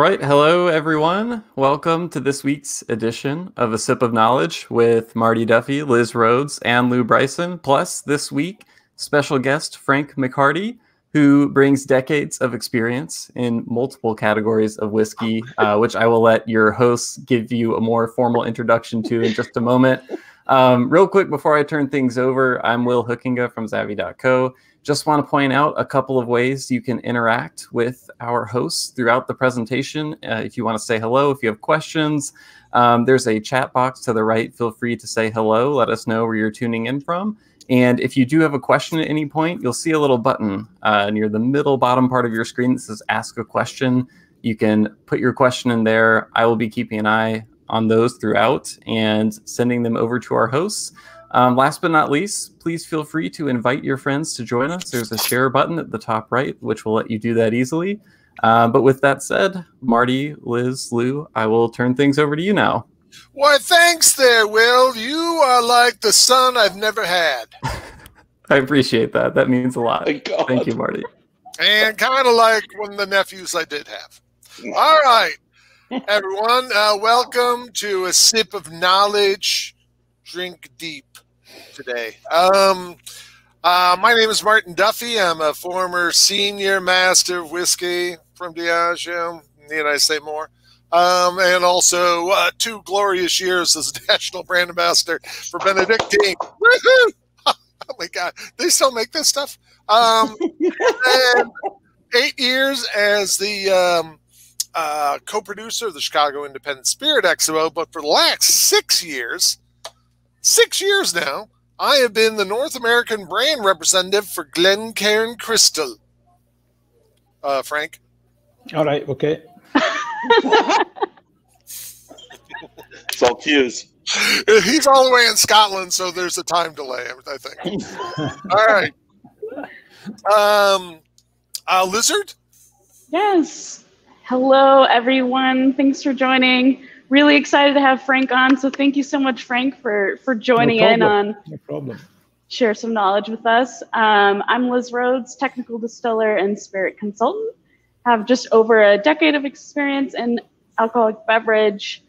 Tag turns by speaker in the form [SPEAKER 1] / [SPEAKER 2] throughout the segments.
[SPEAKER 1] Right. Hello, everyone. Welcome to this week's edition of A Sip of Knowledge with Marty Duffy, Liz Rhoades, and Lew Bryson. Plus, this week, special guest Frank McHardy, who brings decades of experience in multiple categories of whiskey, uh, which I will let your hosts give you a more formal introduction to in just a moment. Um, real quick, before I turn things over, I'm Will Hookinga from Zavvy.co. Just want to point out a couple of ways you can interact with our hosts throughout the presentation. Uh, if you want to say hello, if you have questions, um, there's a chat box to the right. Feel free to say hello. Let us know where you're tuning in from. And if you do have a question at any point, you'll see a little button uh, near the middle bottom part of your screen that says Ask a Question. You can put your question in there. I will be keeping an eye on those throughout and sending them over to our hosts. Um, last but not least, please feel free to invite your friends to join us. There's a share button at the top right, which will let you do that easily. Uh, but with that said, Marty, Liz, Lew, I will turn things over to you now.
[SPEAKER 2] Why, thanks there, Will. You are like the son I've never had.
[SPEAKER 1] I appreciate that. That means a lot. Thank, Thank you, Marty.
[SPEAKER 2] And kind of like one of the nephews I did have. All right, everyone. Uh, welcome to a sip of knowledge. Drink deep today. Um, uh, my name is Martin Duffy. I'm a former senior master of whiskey from Diageo. Need I say more? um, and also uh, two glorious years as national brand ambassador for Benedictine. Woohoo! Oh my God, they still make this stuff. Um, and eight years as the um, uh, co-producer of the Chicago Independent Spirit Expo, but for the last six years, six years now, I have been the North American brand representative for Glencairn Crystal. Uh, Frank.
[SPEAKER 3] All right. Okay
[SPEAKER 4] it's all cues.
[SPEAKER 2] He's all the way in Scotland, so there's a time delay, I think. all right. Um, uh, Lizard?
[SPEAKER 5] Yes. Hello, everyone. Thanks for joining. Really excited to have Frank on. So thank you so much, Frank, for for joining
[SPEAKER 3] no
[SPEAKER 5] in on.
[SPEAKER 3] No problem.
[SPEAKER 5] Share some knowledge with us. Um, I'm Liz Rhoades, technical distiller and spirit consultant have just over a decade of experience in alcoholic beverage.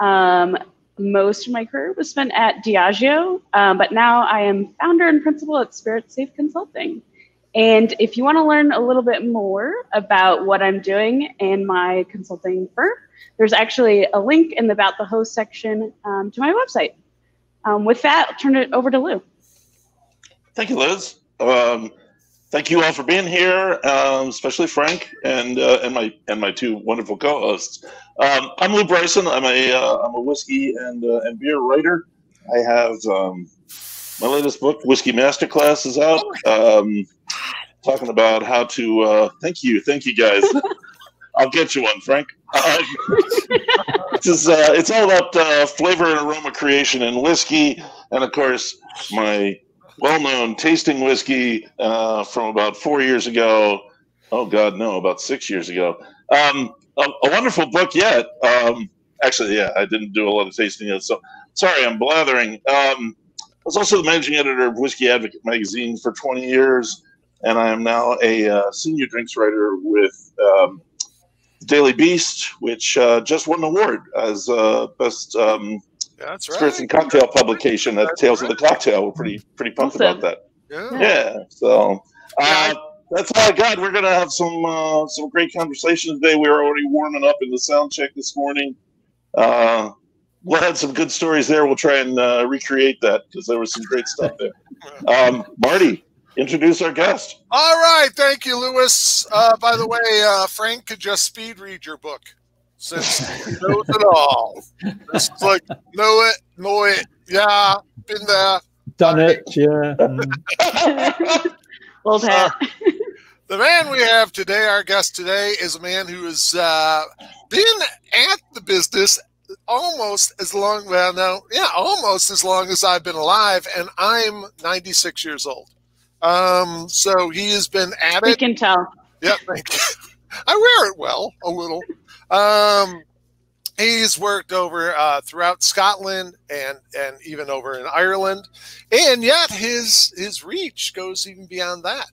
[SPEAKER 5] Um, most of my career was spent at Diageo, um, but now I am founder and principal at Spirit Safe Consulting. And if you want to learn a little bit more about what I'm doing in my consulting firm, there's actually a link in the About the Host section um, to my website. Um, with that, I'll turn it over to Lew.
[SPEAKER 4] Thank you, Liz. Um, thank you all for being here, um, especially Frank and uh, and my and my two wonderful co-hosts. Um, I'm Lew Bryson. I'm a uh, a whiskey and uh, and beer writer. I have um, my latest book, Whiskey Masterclass, is out. Um, talking about how to. Uh, thank you, thank you guys. I'll get you one, Frank. It's, uh, it's all about uh, flavor and aroma creation in whiskey, and of course, my well-known tasting whiskey uh, from about four years ago. Oh God, no, about six years ago. Um, a, a, wonderful book yet. Um, actually, yeah, I didn't do a lot of tasting yet, so sorry, I'm blathering. Um, I was also the managing editor of Whisky Advocate magazine for 20 years, and I am now a uh, senior drinks writer with um, Daily Beast, which uh, just won an award as uh, best um,
[SPEAKER 2] that's
[SPEAKER 4] right. Spirits and Cocktail publication at Tales right. of the Cocktail. We're pretty pretty pumped awesome. about that. Yeah. yeah. So uh, that's all I got. We're gonna have some uh, some great conversations today. We were already warming up in the sound check this morning. Uh, we'll have some good stories there. We'll try and uh, recreate that because there was some great stuff there. Um, Marty, introduce our guest.
[SPEAKER 2] All right, thank you, Lewis. Uh, by the way, uh, Frank could just speed read your book since he knows it all. It's like know it, know it, yeah, been there,
[SPEAKER 3] done it, yeah.
[SPEAKER 5] Old hat.
[SPEAKER 2] Uh, the man we have today, our guest today, is a man who has uh, been at the business almost as long. Well, no, yeah, almost as long as I've been alive, and I'm 96 years old. Um, so he has been at it.
[SPEAKER 5] We can tell.
[SPEAKER 2] Yep, thank you. I wear it well, a little. Um, he's worked over uh, throughout Scotland and and even over in Ireland, and yet his his reach goes even beyond that.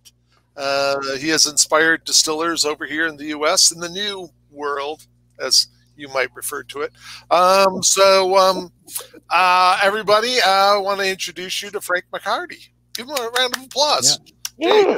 [SPEAKER 2] Uh, he has inspired distillers over here in the U.S. in the New World as you might refer to it. Um, so, um, uh, everybody, I want to introduce you to Frank McHardy. Give him a round of applause. There you go.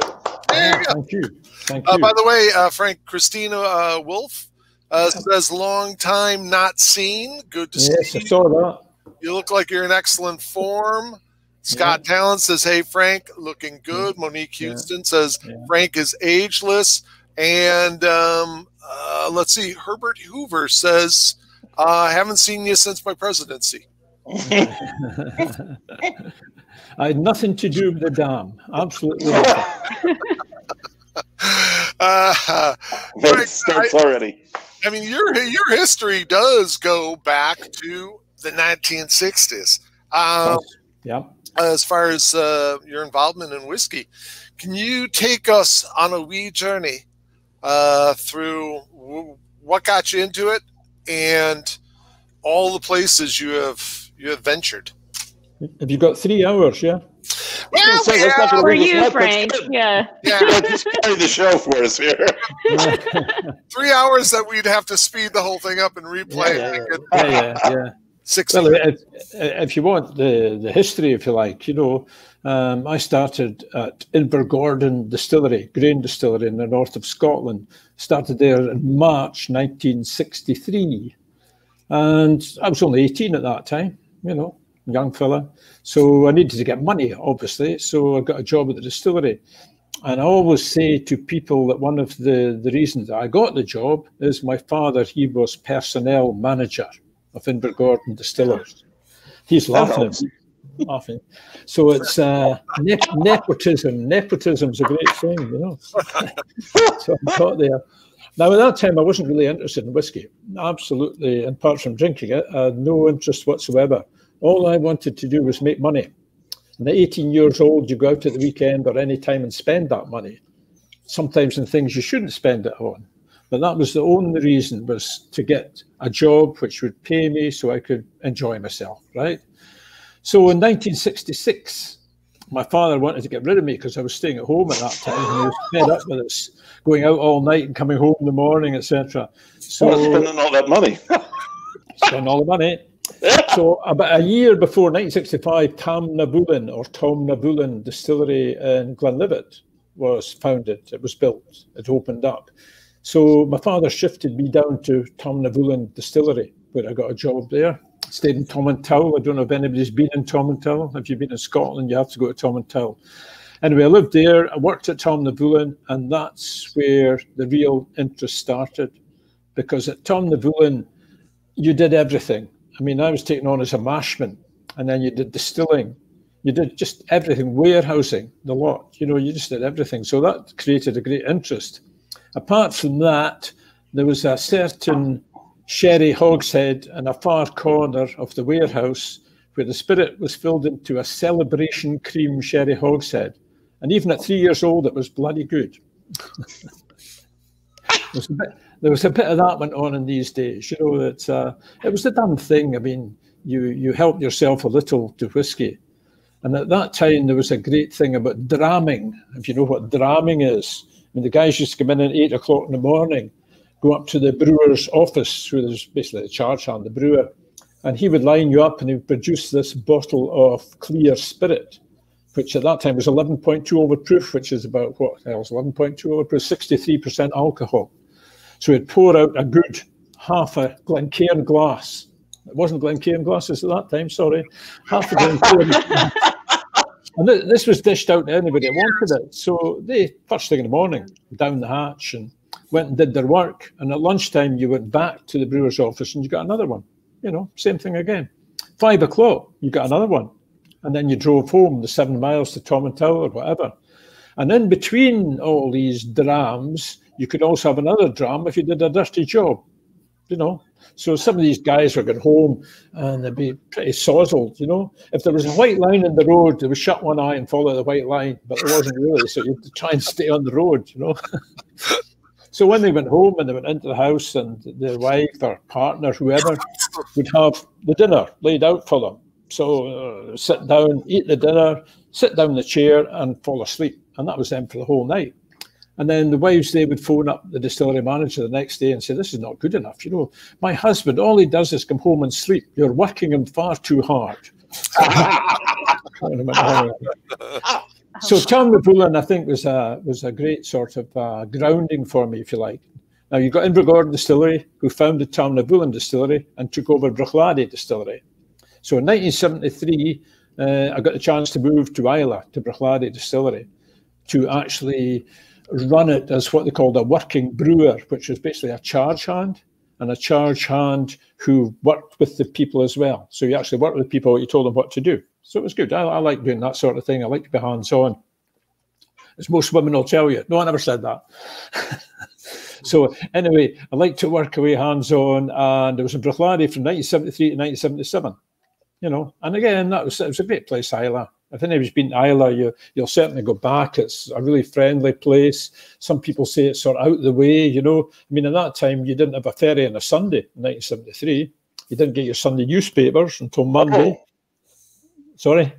[SPEAKER 3] Thank you. Thank you.
[SPEAKER 2] Uh, by the way, uh, Frank, Christina uh, Wolf uh, says, long time not seen. Good to see you.
[SPEAKER 3] yes,
[SPEAKER 2] see
[SPEAKER 3] I
[SPEAKER 2] you.
[SPEAKER 3] saw that.
[SPEAKER 2] You look like you're in excellent form. Scott Talent says, "Hey Frank, looking good." Monique
[SPEAKER 3] Yeah.
[SPEAKER 2] Houston says,
[SPEAKER 3] Yeah.
[SPEAKER 2] "Frank is ageless." And um, uh, let's see, Herbert Hoover says, uh, "Haven't seen you since my presidency."
[SPEAKER 3] I had nothing to do with the dam. Absolutely.
[SPEAKER 2] Uh,
[SPEAKER 4] It starts already.
[SPEAKER 2] I mean, your your history does go back to the 1960s. Um,
[SPEAKER 3] yeah.
[SPEAKER 2] as far as uh, your involvement in whiskey. Can you take us on a wee journey uh, through w- what got you into it and all the places you have you have ventured?
[SPEAKER 3] Have you got three hours? Yeah.
[SPEAKER 2] Well,
[SPEAKER 4] So that's not gonna
[SPEAKER 5] For you,
[SPEAKER 4] much,
[SPEAKER 5] Frank.
[SPEAKER 4] that's.
[SPEAKER 5] Yeah.
[SPEAKER 2] yeah,
[SPEAKER 4] Just carry the show for us here.
[SPEAKER 2] three hours that we'd have to speed the whole thing up and replay.
[SPEAKER 3] Yeah,
[SPEAKER 2] I think
[SPEAKER 3] yeah, yeah, yeah.
[SPEAKER 2] Sixty.
[SPEAKER 3] Well, if, if you want the, the history, if you like, you know, um, I started at Invergordon Distillery, grain distillery in the north of Scotland. Started there in March 1963. And I was only 18 at that time, you know, young fella. So I needed to get money, obviously. So I got a job at the distillery. And I always say to people that one of the, the reasons I got the job is my father, he was personnel manager of Invergordon Distillers. He's laughing laughing. So it's uh, ne- nepotism. Nepotism's a great thing, you know. so I got there. Now, at that time, I wasn't really interested in whiskey. Absolutely, and apart from drinking it, I had no interest whatsoever. All I wanted to do was make money. And at 18 years old, you go out at the weekend or any time and spend that money, sometimes in things you shouldn't spend it on. But that was the only reason was to get a job which would pay me so I could enjoy myself, right? So in 1966, my father wanted to get rid of me because I was staying at home at that time and he was fed up with us going out all night and coming home in the morning, etc.
[SPEAKER 4] So
[SPEAKER 3] So
[SPEAKER 4] spending all that money.
[SPEAKER 3] spending all the money. So about a year before 1965, Tamnavulin or Tom Nabulin Distillery in Glenlivet was founded. It was built. It opened up. So my father shifted me down to Tamnavulin Distillery, where I got a job there. Stayed in Tomintoul. I don't know if anybody's been in Tom and Tomintoul. If you've been in Scotland, you have to go to Tom and Tomintoul. Anyway, I lived there. I worked at Tamnavulin, and that's where the real interest started. Because at Tamnavulin, you did everything. I mean, I was taken on as a mashman, and then you did distilling. You did just everything, warehousing, the lot. You know, you just did everything. So that created a great interest. Apart from that, there was a certain sherry hogshead in a far corner of the warehouse where the spirit was filled into a celebration cream sherry hogshead. And even at three years old, it was bloody good. there, was a bit, there was a bit of that went on in these days. You know, that uh, it was the damn thing. I mean, you you help yourself a little to whiskey. And at that time, there was a great thing about dramming. If you know what dramming is, I mean, the guys used to come in at eight o'clock in the morning, go up to the brewer's office, where there's basically the charge hand, the brewer, and he would line you up and he would produce this bottle of clear spirit, which at that time was 11.2 overproof, which is about what else? 11.2 overproof, 63% alcohol. So he'd pour out a good half a Glencairn glass. It wasn't Glencairn glasses at that time, sorry. Half a Glencairn. and th- this was dished out to anybody that wanted it. So they, first thing in the morning, down the hatch and went and did their work. And at lunchtime, you went back to the brewer's office and you got another one. You know, same thing again. Five o'clock, you got another one. And then you drove home the seven miles to Tomintoul or whatever. And in between all these drams, you could also have another dram if you did a dirty job, you know. So some of these guys were going home and they'd be pretty sozzled, you know. If there was a white line in the road, they would shut one eye and follow the white line, but there wasn't really. So you had to try and stay on the road, you know. so when they went home and they went into the house and their wife or partner, whoever, would have the dinner laid out for them. So uh, sit down, eat the dinner, sit down in the chair and fall asleep. And that was them for the whole night. And then the wives, they would phone up the distillery manager the next day and say, This is not good enough. You know, my husband, all he does is come home and sleep. You're working him far too hard. so Tamnavulin, I think, was a was a great sort of uh, grounding for me, if you like. Now you've got Invergordon Distillery, who founded Tom Tamnavulin Distillery and took over Bruichladdich Distillery. So in 1973, uh, I got the chance to move to Islay, to Bruichladdich Distillery, to actually run it as what they called a working brewer, which was basically a charge hand and a charge hand who worked with the people as well. So you actually worked with people, you told them what to do. So it was good. I, I like doing that sort of thing. I like to be hands on. As most women will tell you. No, I never said that. so anyway, I like to work away hands on. And it was a Bruichladdich from 1973 to 1977. You know, and again, that was it was a great place, Islay. If anybody's been to Islay, you, you'll certainly go back. It's a really friendly place. Some people say it's sort of out of the way, you know. I mean, at that time, you didn't have a ferry on a Sunday in 1973. You didn't get your Sunday newspapers until Monday. Oh. Sorry?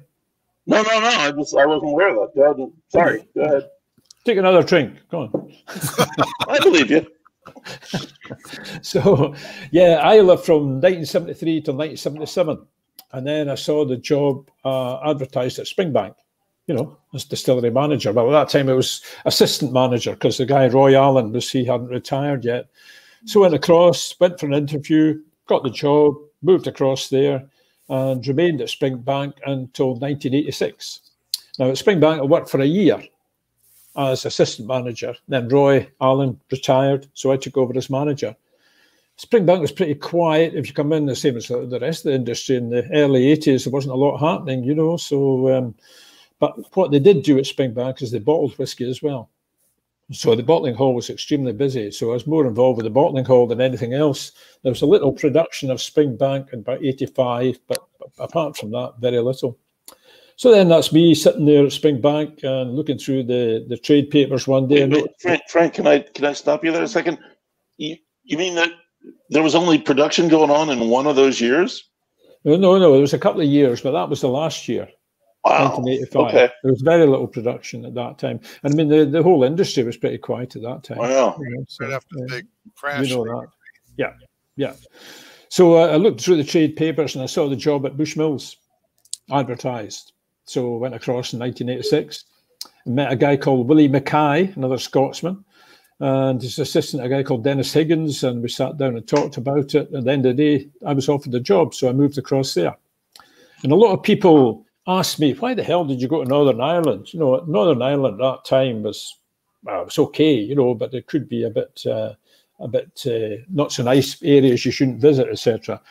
[SPEAKER 4] No, no, no. I just I wasn't aware of that. Sorry. Go ahead.
[SPEAKER 3] Take another drink. Go on.
[SPEAKER 4] I believe you.
[SPEAKER 3] so, yeah, Islay from 1973 to 1977. And then I saw the job uh, advertised at Springbank, you know, as distillery manager. Well, at that time it was assistant manager because the guy, Roy Allen, was he hadn't retired yet. So went across, went for an interview, got the job, moved across there, and remained at Springbank until 1986. Now, at Springbank, I worked for a year as assistant manager. Then Roy Allen retired, so I took over as manager. Springbank was pretty quiet. If you come in the same as the rest of the industry in the early 80s, there wasn't a lot happening, you know. So, um, but what they did do at Springbank is they bottled whiskey as well. So the bottling hall was extremely busy. So I was more involved with the bottling hall than anything else. There was a little production of Springbank in about 85, but apart from that, very little. So then that's me sitting there at Springbank and looking through the, the trade papers one day.
[SPEAKER 4] Wait, Frank, Frank, can I can I stop you there a second? You, you mean that there was only production going on in one of those years?
[SPEAKER 3] No, no, no. There was a couple of years, but that was the last year.
[SPEAKER 4] Wow. 1985. Okay.
[SPEAKER 3] There was very little production at that time. And I mean, the, the whole industry was pretty quiet at that time.
[SPEAKER 4] Wow.
[SPEAKER 2] You know, so, right after the big crash.
[SPEAKER 3] You know that. Yeah. Yeah. So uh, I looked through the trade papers and I saw the job at Bushmills advertised. So I went across in 1986 and met a guy called Willie Mackay, another Scotsman and his assistant, a guy called Dennis Higgins, and we sat down and talked about it. At the end of the day, I was offered the job, so I moved across there. And a lot of people asked me, "Why the hell did you go to Northern Ireland?" You know, Northern Ireland at that time was well, it was okay, you know, but it could be a bit uh, a bit uh, not so nice areas you shouldn't visit, etc.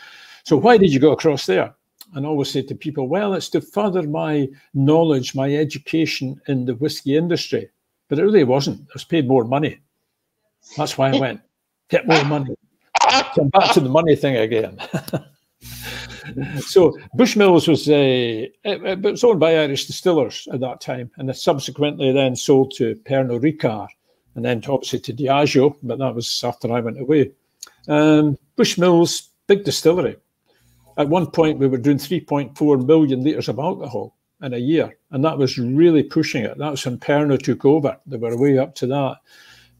[SPEAKER 3] So why did you go across there? And I always say to people, well, it's to further my knowledge, my education in the whiskey industry. But it really wasn't. I was paid more money. That's why I went. Get more money. Come back to the money thing again. so Bushmills was a it, was owned by Irish distillers at that time, and subsequently then sold to Pernod Ricard, and then obviously to Diageo, but that was after I went away. Um, Bushmills, big distillery. At one point, we were doing 3.4 million litres of alcohol in a year, and that was really pushing it. That was when Pernod took over. They were way up to that.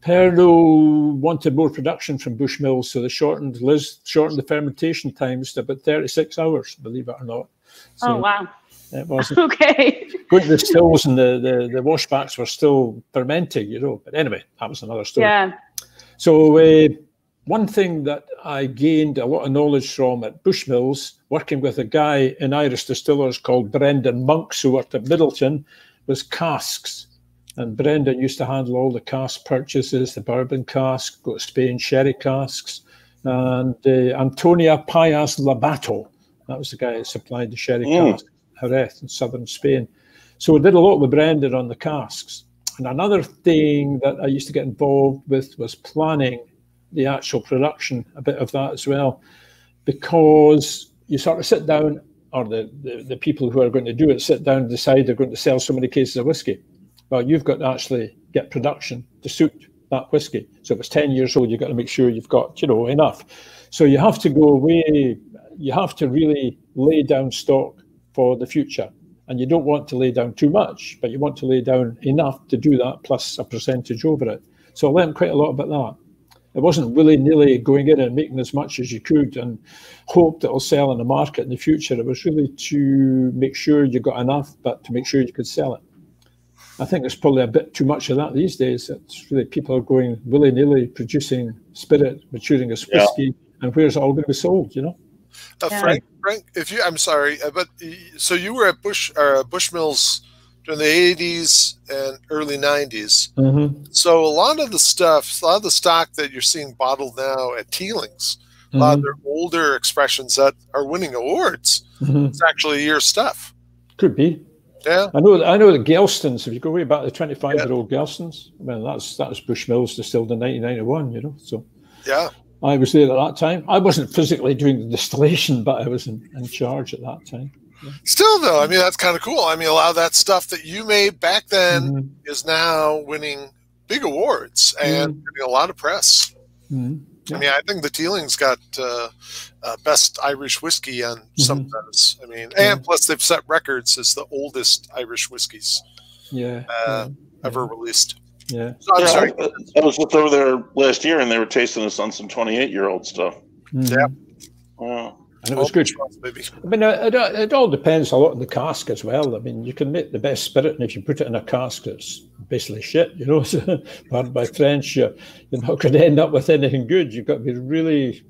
[SPEAKER 3] Pernod wanted more production from Bushmills, so they shortened Liz shortened the fermentation times to about 36 hours, believe it or not. So
[SPEAKER 5] oh wow.
[SPEAKER 3] It was
[SPEAKER 5] okay.
[SPEAKER 3] Going to the stills and the, the, the washbacks were still fermenting, you know. But anyway, that was another story.
[SPEAKER 5] Yeah.
[SPEAKER 3] So uh, one thing that I gained a lot of knowledge from at Bushmills, working with a guy in Irish distillers called Brendan Monks, who worked at Midleton, was casks. And Brendan used to handle all the cask purchases, the bourbon cask, go to Spain, sherry casks. And uh, Antonio Paez Lobato, that was the guy that supplied the sherry mm. cask, Jerez in southern Spain. So we did a lot with Brendan on the casks. And another thing that I used to get involved with was planning the actual production, a bit of that as well, because you sort of sit down, or the, the, the people who are going to do it sit down and decide they're going to sell so many cases of whiskey well, you've got to actually get production to suit that whiskey. So if it's 10 years old, you've got to make sure you've got, you know, enough. So you have to go away, you have to really lay down stock for the future. And you don't want to lay down too much, but you want to lay down enough to do that plus a percentage over it. So I learned quite a lot about that. It wasn't willy nilly going in and making as much as you could and hope that it'll sell in the market in the future. It was really to make sure you got enough, but to make sure you could sell it. I think there's probably a bit too much of that these days. It's really people are going willy nilly producing spirit, maturing as whiskey, yeah. and where's it all going to be sold, you know?
[SPEAKER 2] Uh, yeah. Frank, Frank, if you, I'm sorry, uh, but so you were at Bush, uh, Bushmills during the 80s and early 90s. Mm-hmm. So a lot of the stuff, a lot of the stock that you're seeing bottled now at Teeling's, mm-hmm. a lot of mm-hmm. their older expressions that are winning awards, mm-hmm. it's actually your stuff.
[SPEAKER 3] Could be.
[SPEAKER 2] Yeah.
[SPEAKER 3] I know I know the Gelstons, if you go way back the 25 year old Gelstons, I mean, that's that was Bushmills distilled in 1991, you know. So
[SPEAKER 2] yeah.
[SPEAKER 3] I was there at that time. I wasn't physically doing the distillation, but I was in, in charge at that time.
[SPEAKER 2] Still, though, I mean, that's kind of cool. I mean, a lot of that stuff that you made back then mm-hmm. is now winning big awards and mm-hmm. getting a lot of press. Mm-hmm. Yeah. I mean, I think the Teeling's got uh, uh, best Irish whiskey on some of those. I mean, yeah. and plus they've set records as the oldest Irish whiskeys
[SPEAKER 3] yeah,
[SPEAKER 2] uh, ever released.
[SPEAKER 3] Yeah.
[SPEAKER 2] So I'm
[SPEAKER 4] yeah,
[SPEAKER 2] sorry.
[SPEAKER 4] I, I, was just over there last year and they were tasting us on some 28 year old stuff.
[SPEAKER 2] Yeah.
[SPEAKER 3] Yeah and it was good. I mean, it, it, all depends a lot on the cask as well. I mean, you can make the best spirit, and if you put it in a cask, it's basically shit, you know. pardon my French, you're, you're not going to end up with anything good. You've got to be really,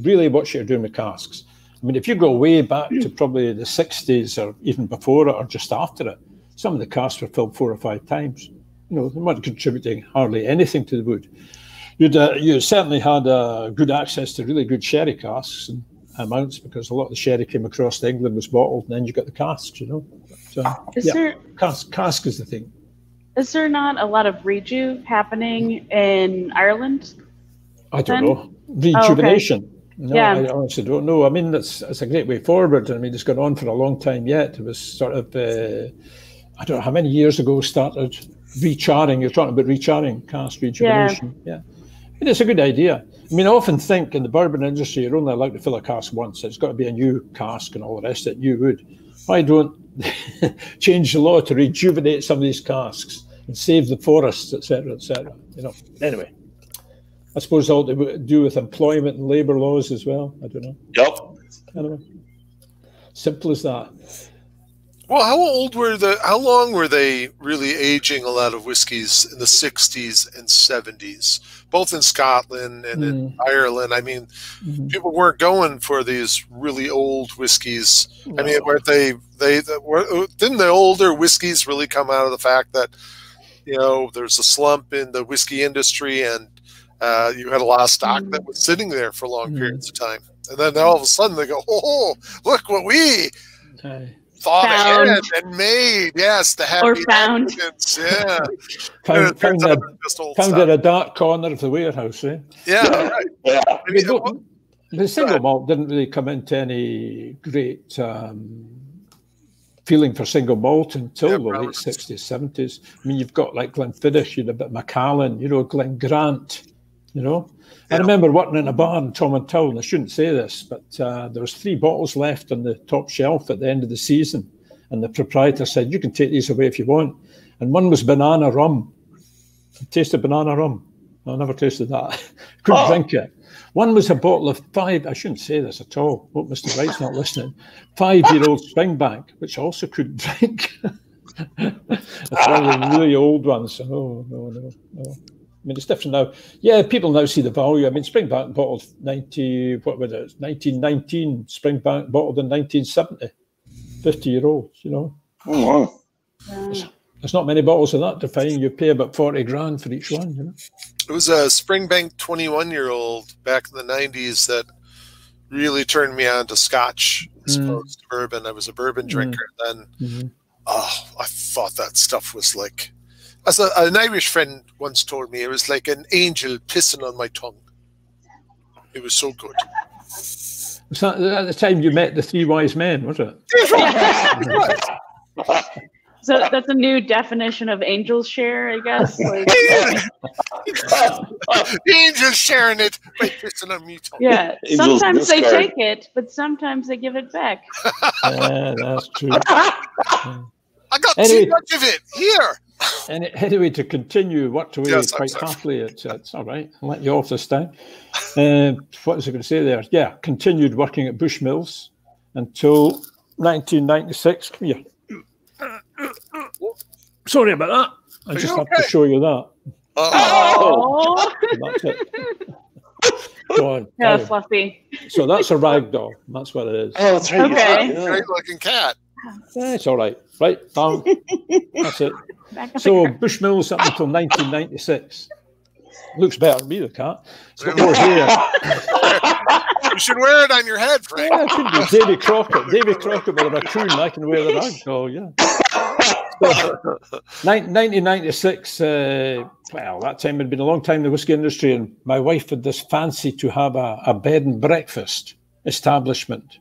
[SPEAKER 3] really watch what you're doing with casks. I mean, if you go way back to probably the 60s or even before it or just after it, some of the casks were filled four or five times. You know, they weren't contributing hardly anything to the wood. You'd, uh, you certainly had uh, good access to really good sherry casks. And, amounts because a lot of the sherry came across to England was bottled, and then you got the casks, you know. So,
[SPEAKER 5] is
[SPEAKER 3] yeah,
[SPEAKER 5] there
[SPEAKER 3] cask, cask is the thing.
[SPEAKER 5] Is there not a lot of reju happening in Ireland?
[SPEAKER 3] I don't then? know. Rejuvenation. Oh, okay. No, yeah. I honestly don't know. I mean, that's that's a great way forward. I mean, it's gone on for a long time yet. It was sort of, uh, I don't know how many years ago started recharring. You're talking about recharring, cask rejuvenation. Yeah. yeah. And it's a good idea. I mean, I often think in the bourbon industry, you're only allowed to fill a cask once. It's got to be a new cask and all the rest of it, new wood. Why don't change the law to rejuvenate some of these casks and save the forests, etc., etc. You know. Anyway, I suppose all to do with employment and labour laws as well. I don't know.
[SPEAKER 4] Yep.
[SPEAKER 3] Anyway, simple as that.
[SPEAKER 2] Well, how old were the? How long were they really aging a lot of whiskeys in the '60s and '70s, both in Scotland and mm. in Ireland? I mean, mm. people weren't going for these really old whiskeys. No. I mean, weren't they? They were, didn't the older whiskeys really come out of the fact that you know there's a slump in the whiskey industry and uh, you had a lot of stock mm. that was sitting there for long mm. periods of time, and then all of a sudden they go, "Oh, look what we."
[SPEAKER 3] Okay
[SPEAKER 2] thought found. ahead and made. Yes, the happy
[SPEAKER 5] or found.
[SPEAKER 2] Yeah,
[SPEAKER 3] found, found, a, found at a dark corner of the warehouse. Eh?
[SPEAKER 2] Yeah, right.
[SPEAKER 4] yeah.
[SPEAKER 3] I mean, the single malt didn't really come into any great um, feeling for single malt until yeah, the late 60s, 70s. I mean, you've got like Glenfiddich, you had a bit Macallan, you know, Glen Grant, you know. I remember working in a bar in Tomintoul, and I shouldn't say this, but uh, there was three bottles left on the top shelf at the end of the season, and the proprietor said, "You can take these away if you want." And one was banana rum. I tasted banana rum. I never tasted that. Couldn't oh. drink it. One was a bottle of five. I shouldn't say this at all. Hope Mr. Wright's not listening. Five-year-old Springbank, which I also couldn't drink. It's one of the really old ones. Oh no, no, no. I mean, it's different now. Yeah, people now see the value. I mean, Springbank bottled 90, what was it, 1919, Springbank bottled in 1970, 50 year olds, you know.
[SPEAKER 4] Oh, wow.
[SPEAKER 3] There's, there's, not many bottles of that to find. You pay about 40 grand for each one, you know.
[SPEAKER 2] It was a Springbank 21 year old back in the 90s that really turned me on to scotch as mm. opposed to bourbon. I was a bourbon mm. drinker mm. then. Mm-hmm. Oh, I thought that stuff was like as a, an Irish friend once told me, it was like an angel pissing on my tongue. It was so good.
[SPEAKER 3] Was that at the time you met the three wise men, was it?
[SPEAKER 5] So that's a new definition of angel's share, I guess. Like,
[SPEAKER 2] Angels sharing it, but it's an mutual.
[SPEAKER 5] yeah.
[SPEAKER 4] Angel's
[SPEAKER 5] Sometimes they
[SPEAKER 4] discard.
[SPEAKER 5] take it, but sometimes they give it back.
[SPEAKER 3] Yeah, that's true.
[SPEAKER 2] I got
[SPEAKER 3] Anyway.
[SPEAKER 2] too much of it here.
[SPEAKER 3] Any, anyway, to continue, worked away
[SPEAKER 2] Yes, I'm
[SPEAKER 3] quite
[SPEAKER 2] sorry.
[SPEAKER 3] happily. It's, it's all right. I'll let you off this time. Uh, what was I going to say there? Yeah, continued working at Bushmills until 1996. Come here. Sorry about that. I
[SPEAKER 2] Are
[SPEAKER 3] just
[SPEAKER 2] you
[SPEAKER 3] have
[SPEAKER 2] okay?
[SPEAKER 3] to show you that.
[SPEAKER 2] Oh,
[SPEAKER 5] Oh,
[SPEAKER 3] That's it. Go on.
[SPEAKER 5] yeah,
[SPEAKER 3] carry.
[SPEAKER 5] Fluffy.
[SPEAKER 3] So that's a rag doll. That's what it is.
[SPEAKER 4] Oh, that's right.
[SPEAKER 5] Okay.
[SPEAKER 4] did, yeah.
[SPEAKER 2] great looking cat.
[SPEAKER 3] Yeah, it's all right. Right, down. That's it. So
[SPEAKER 5] here.
[SPEAKER 3] Bushmills up until 1996. Looks better than me, the cat. It's got more hair.
[SPEAKER 2] You should wear it on your head, Frank.
[SPEAKER 3] Yeah, it could be Davy Crockett. Davy Crockett with a raccoon. I can wear the rag doll, yeah. So, 1996, uh, well, that time had been a long time in the whiskey industry, and my wife had this fancy to have a, a bed and breakfast establishment.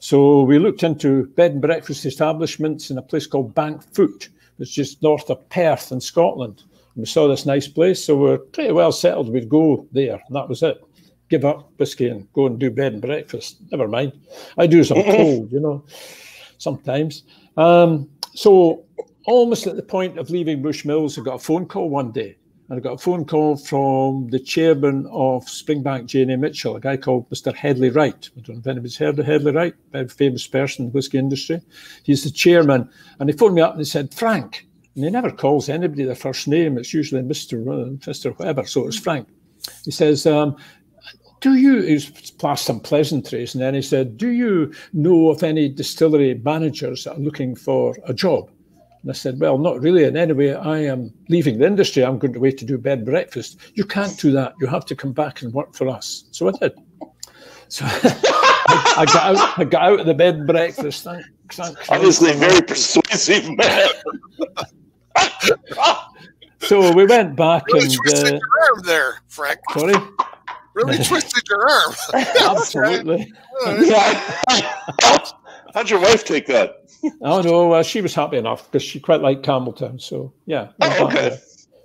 [SPEAKER 3] So we looked into bed and breakfast establishments in a place called Bank Foot, which is just north of Perth in Scotland. And we saw this nice place, so we are pretty well settled. We'd go there, and that was it. Give up whiskey and go and do bed and breakfast. Never mind. I do as I'm told, you know, sometimes. Um, so almost at the point of leaving Bushmills, I got a phone call one day. And I got a phone call from the chairman of Springbank, J&A Mitchell, a guy called Mr. Hedley Wright. I don't know if anybody's heard of Hedley Wright, very famous person in the whiskey industry. He's the chairman. And he phoned me up and he said, Frank, and he never calls anybody their first name. It's usually Mr. uh, Mr. whatever. So it was Frank. He says, um, do you, he's passed some pleasantries, and then he said, do you know of any distillery managers that are looking for a job? And I said, well, not really. And anyway, I am leaving the industry. I'm going away to do bed breakfast. You can't do that. You have to come back and work for us. So I did. So I, I got out. I got out of the bed breakfast. Thank, thank
[SPEAKER 4] Obviously, a very persuasive man.
[SPEAKER 3] So we went back
[SPEAKER 2] Really
[SPEAKER 3] and
[SPEAKER 2] twisted
[SPEAKER 3] uh,
[SPEAKER 2] your arm there, Frank.
[SPEAKER 3] sorry,
[SPEAKER 2] Really twisted your arm.
[SPEAKER 3] absolutely.
[SPEAKER 4] How'd your wife take that?
[SPEAKER 3] Oh no, well, she was happy enough because she quite liked Campbeltown. So yeah.
[SPEAKER 4] Oh, okay.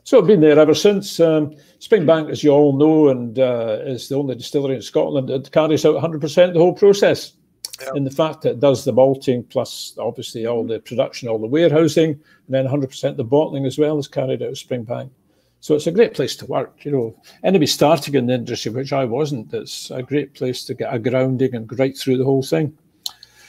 [SPEAKER 3] So I've been there ever since. Um, Springbank, as you all know, and uh, is the only distillery in Scotland that carries out 100% of the whole process.
[SPEAKER 2] Yeah.
[SPEAKER 3] In the fact that it does the malting plus obviously all the production, all the warehousing, and then 100% the bottling as well is carried out at Springbank. So it's a great place to work. You know, anybody starting in the industry, which I wasn't, it's a great place to get a grounding and right through the whole thing.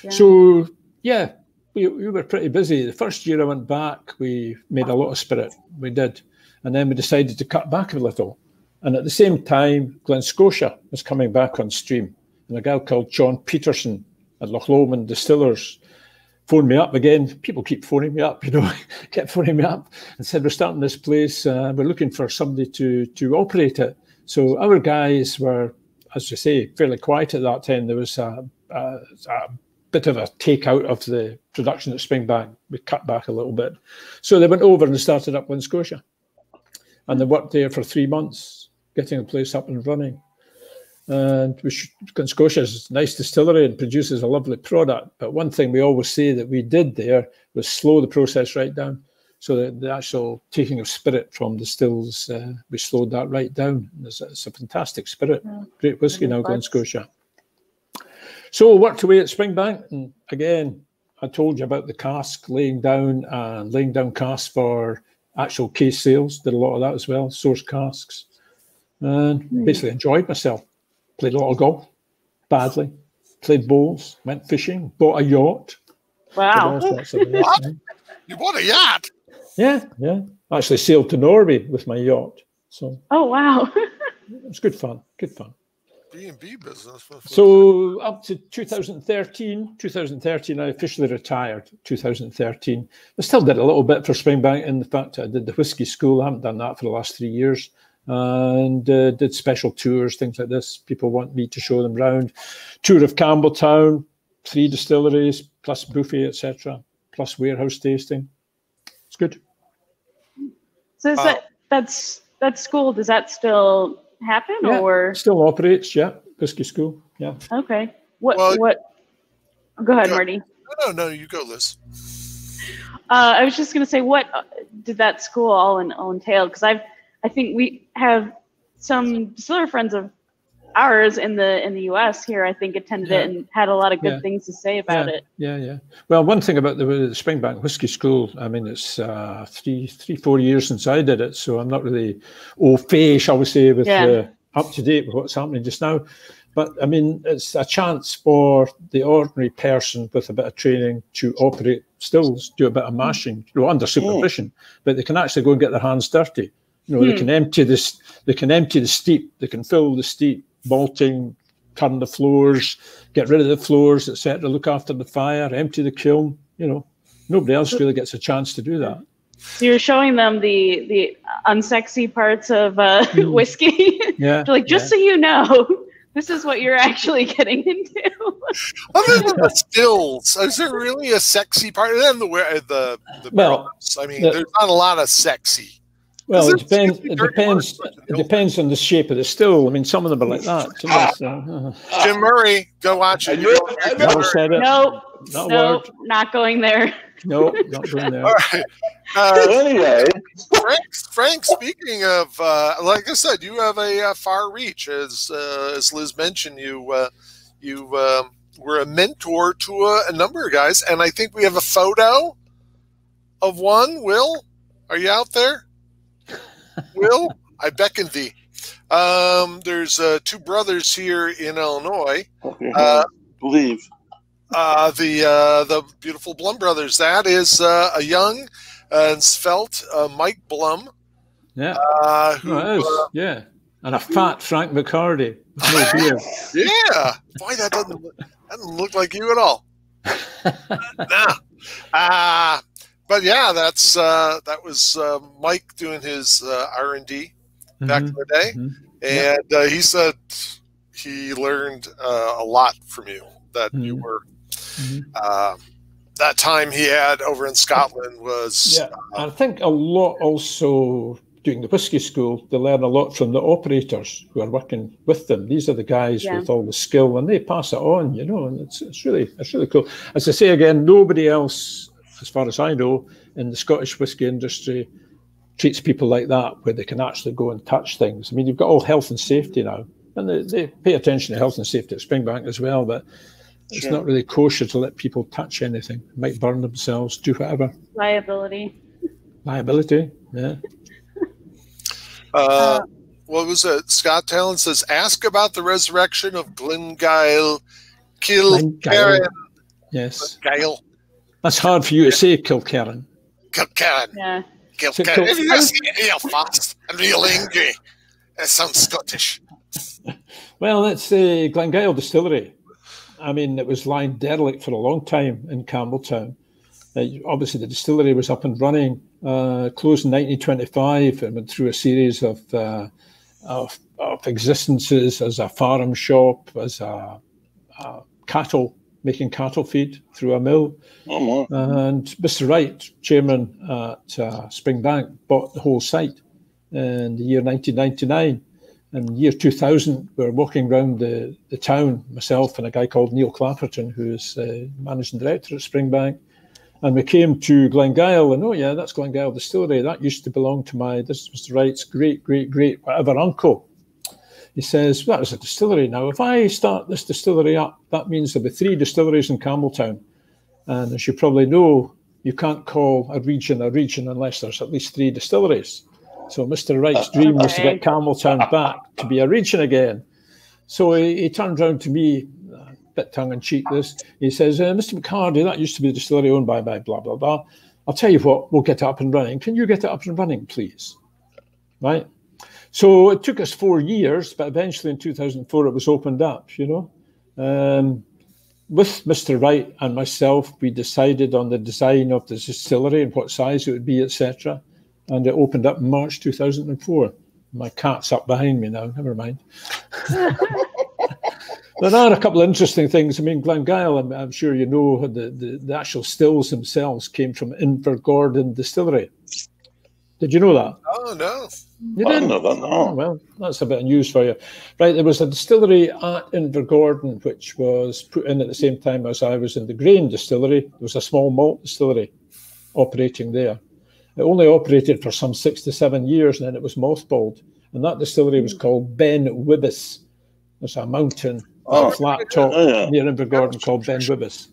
[SPEAKER 5] Yeah.
[SPEAKER 3] So yeah, we, we were pretty busy. The first year I went back, we made a lot of spirit. We did. And then we decided to cut back a little. And at the same time, Glen Scotia was coming back on stream. And a guy called John Peterson at Loch Lomond Distillers phoned me up again. People keep phoning me up, you know, kept phoning me up and said, We're starting this place. Uh, we're looking for somebody to, to operate it. So our guys were, as you say, fairly quiet at that time. There was a, a, a bit of a take out of the production at Springbank. We cut back a little bit. So they went over and started up Glen Scotia. And they worked there for three months, getting the place up and running. And we should, Scotia is a nice distillery and produces a lovely product. But one thing we always say that we did there was slow the process right down. So that the actual taking of spirit from the stills, uh, we slowed that right down. It's a, it's a fantastic spirit,
[SPEAKER 5] Yeah.
[SPEAKER 3] great whiskey now, Glen. Scotia. So worked away at Springbank, and again, I told you about the cask laying down and laying down casks for actual case sales. Did a lot of that as well, source casks, and hmm. basically enjoyed myself. Played a lot of golf, badly. Played bowls, went fishing, bought a yacht.
[SPEAKER 5] Wow.
[SPEAKER 3] sorts of nice things.
[SPEAKER 2] You bought a yacht.
[SPEAKER 3] Yeah, yeah. Actually sailed to Norway with my yacht, so
[SPEAKER 5] Oh, wow.
[SPEAKER 3] it was good fun. Good fun.
[SPEAKER 2] B and B business.
[SPEAKER 3] So up to 2013, 2013, I officially retired. 2013, I still did a little bit for Springbank in the fact that I did the whiskey school. I haven't done that for the last three years, and uh, did special tours, things like this. People want me to show them around. Tour of Campbeltown, three distilleries plus buffet, etc., plus warehouse tasting. It's good.
[SPEAKER 5] So is
[SPEAKER 2] Uh,
[SPEAKER 5] that that's that school? Does that still happen
[SPEAKER 3] Yeah.
[SPEAKER 5] or
[SPEAKER 3] Still operates, yeah. Whiskey school, yeah.
[SPEAKER 5] okay? What
[SPEAKER 2] Well-
[SPEAKER 5] what? Go ahead,
[SPEAKER 2] Go-
[SPEAKER 5] Marty.
[SPEAKER 2] No, no, no. You go, Liz.
[SPEAKER 5] Uh, I was just going to say, what uh, did that school all, in, all entail? Because I've, I think we have some distiller friends of ours in the in the U.S. here. I think attended
[SPEAKER 3] Yeah.
[SPEAKER 5] it and had a lot of good
[SPEAKER 3] Yeah.
[SPEAKER 5] things to say about
[SPEAKER 3] yeah,
[SPEAKER 5] it.
[SPEAKER 3] Yeah, yeah. Well, one thing about the, the Springbank Whiskey School, I mean, it's uh, three, three, four years since I did it, so I'm not really au fait, shall we say, with uh, up to date with what's happening just now. But I mean, it's a chance for the ordinary person with a bit of training to operate stills, do a bit of mashing, you know, under supervision, but they can actually go and get their hands dirty. You know, they
[SPEAKER 5] Hmm.
[SPEAKER 3] can empty this, they can empty the steep, they can fill the steep, malting, turn the floors, get rid of the floors, etc. Look after the fire, empty the kiln. You know, nobody else really gets a chance to do that.
[SPEAKER 5] So you're showing them the the unsexy parts of uh, whiskey.
[SPEAKER 3] Yeah,
[SPEAKER 5] like just so you know, this is what you're actually getting into.
[SPEAKER 2] Other than the stills, is there really a sexy part? And then the where the the
[SPEAKER 3] Well,
[SPEAKER 2] barrels. I mean,
[SPEAKER 3] the-
[SPEAKER 2] there's not a lot of sexy.
[SPEAKER 3] Well, it
[SPEAKER 2] it
[SPEAKER 3] depends. It depends. It depends on the shape of the stool. I mean, some of them are like that. you know, so, uh,
[SPEAKER 2] Jim Murray, go watch it.
[SPEAKER 4] knew it. I knew
[SPEAKER 3] never said it.
[SPEAKER 5] no,
[SPEAKER 3] Not a
[SPEAKER 5] no, not going there.
[SPEAKER 3] No, not going there.
[SPEAKER 2] All right. Uh,
[SPEAKER 4] anyway,
[SPEAKER 2] Frank, Frank, speaking of, uh, like I said, you have a uh, far reach. As uh, as Liz mentioned, you uh, you um, were a mentor to a, a number of guys, and I think we have a photo of one. Will, are you out there? Will, I beckon thee. Um, there's uh, two brothers here in Illinois. Uh,
[SPEAKER 4] believe.
[SPEAKER 2] uh, the uh, the beautiful Blaum brothers. That is uh, a young and svelte uh, Mike Blaum,
[SPEAKER 3] Yeah,
[SPEAKER 2] uh, who,
[SPEAKER 3] no, it is.
[SPEAKER 2] uh,
[SPEAKER 3] yeah, and a fat Frank McHardy with no
[SPEAKER 2] yeah, boy, that doesn't that doesn't look like you at all. nah, uh, but yeah, that's uh, that was uh, Mike doing his uh, R and D back
[SPEAKER 3] Mhm,
[SPEAKER 2] in the day,
[SPEAKER 3] mhm. Yeah.
[SPEAKER 2] and uh, he said he learned uh, a lot from you. That you
[SPEAKER 3] Mhm.
[SPEAKER 2] were
[SPEAKER 3] Mhm.
[SPEAKER 2] uh, that time he had over in Scotland was
[SPEAKER 3] Yeah, I think a lot also doing the whiskey school, they learn a lot from the operators who are working with them. These are the guys
[SPEAKER 5] Yeah.
[SPEAKER 3] with all the skill, and they pass it on. You know, and it's it's really it's really cool. As I say again, nobody else, as far as I know, in the Scottish whisky industry treats people like that, where they can actually go and touch things. I mean, you've got all health and safety now, and they, they pay attention to health and safety at Springbank as well, but. It's
[SPEAKER 4] Sure.
[SPEAKER 3] not really kosher to let people touch anything. Might burn themselves, do whatever
[SPEAKER 5] Liability.
[SPEAKER 3] liability. Yeah.
[SPEAKER 2] uh, what was it? Scott Talon says, "Ask about the resurrection of Glengyle Kilkerran."
[SPEAKER 3] Glengyle. Yes.
[SPEAKER 2] Gyle
[SPEAKER 3] That's hard for you to say, Kilkerran.
[SPEAKER 2] Kilkerran.
[SPEAKER 5] Yeah.
[SPEAKER 2] Kilkerran.
[SPEAKER 3] Kil-
[SPEAKER 2] If you just get real fast and real angry, it sounds Scottish.
[SPEAKER 3] Well, it's the Glengyle Distillery. I mean, it was lying derelict for a long time in Campbeltown. Uh, obviously, the distillery was up and running, uh, closed in 1925, and went through a series of, uh, of, of existences as a farm shop, as a, a cattle, making cattle feed through a mill.
[SPEAKER 4] Oh.
[SPEAKER 3] And Mr. Wright, chairman at uh, Springbank, bought the whole site in the year 1999. In year 2000, we were walking around the, the town, myself and a guy called Neil Clapperton, who is uh, managing director at Springbank. And we came to Glengyle, and oh, yeah, that's Glengyle Distillery. That used to belong to my, this is Mr. Wright's great, great, great, whatever uncle. He says, well, that is a distillery now. If I start this distillery up, that means there'll be three distilleries in Campbeltown. And as you probably know, you can't call a region a region unless there's at least three distilleries. So Mr. Wright's dream was to get Campbeltown back to be a region again. So he, he turned round to me, a bit tongue in cheek, this. He says, uh, Mr. McHardy, that used to be a distillery owned by, by blah, blah, blah. I'll tell you what, we'll get it up and running. Can you get it up and running, please? Right? So it took us four years, but eventually in 2004 it was opened up, you know. Um, with Mr. Wright and myself, we decided on the design of the distillery and what size it would be, etc. And it opened up March 2004. My cat's up behind me now, never mind. there are a couple of interesting things. I mean, Glengyle, I'm, I'm sure you know, the, the, the actual stills themselves came from Invergordon Distillery. Did you know that?
[SPEAKER 2] Oh no!
[SPEAKER 3] You
[SPEAKER 4] I
[SPEAKER 3] didn't?
[SPEAKER 4] didn't know that.
[SPEAKER 3] Oh,
[SPEAKER 4] No.
[SPEAKER 3] well, that's a bit of news for you. Right, there was a distillery at Invergordon which was put in at the same time as I was in the grain distillery. There was a small malt distillery. operating there. It only operated for some six to seven years, and then it was mothballed. And that distillery was called Ben Wyvis. There's a mountain,
[SPEAKER 4] Oh.
[SPEAKER 3] a flat top
[SPEAKER 4] Oh, yeah.
[SPEAKER 3] near Invergordon called Ben Wyvis.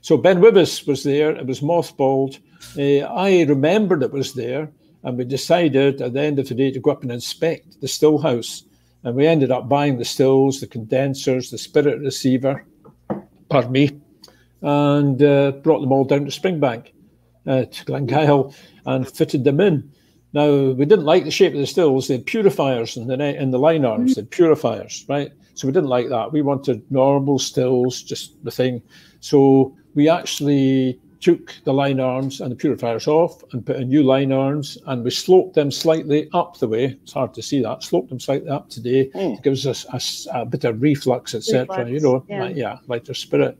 [SPEAKER 3] So Ben Wyvis was there. It was mothballed. Uh, I remembered it was there, and we decided at the end of the day to go up and inspect the still house. And we ended up buying the stills, the condensers, the spirit receiver, pardon me, and uh, brought them all down to Springbank, uh, to Glengyle, and fitted them in. Now we didn't like the shape of the stills; they had purifiers in the in the line arms. They had purifiers, right? So we didn't like that. We wanted normal stills, just the thing. So we actually took the line arms and the purifiers off and put in new line arms, and we sloped them slightly up the way. It's hard to see that. Sloped them slightly up today.
[SPEAKER 4] Mm.
[SPEAKER 3] It gives us a bit of reflux, etc. You know,
[SPEAKER 5] yeah.
[SPEAKER 3] like, yeah, lighter spirit.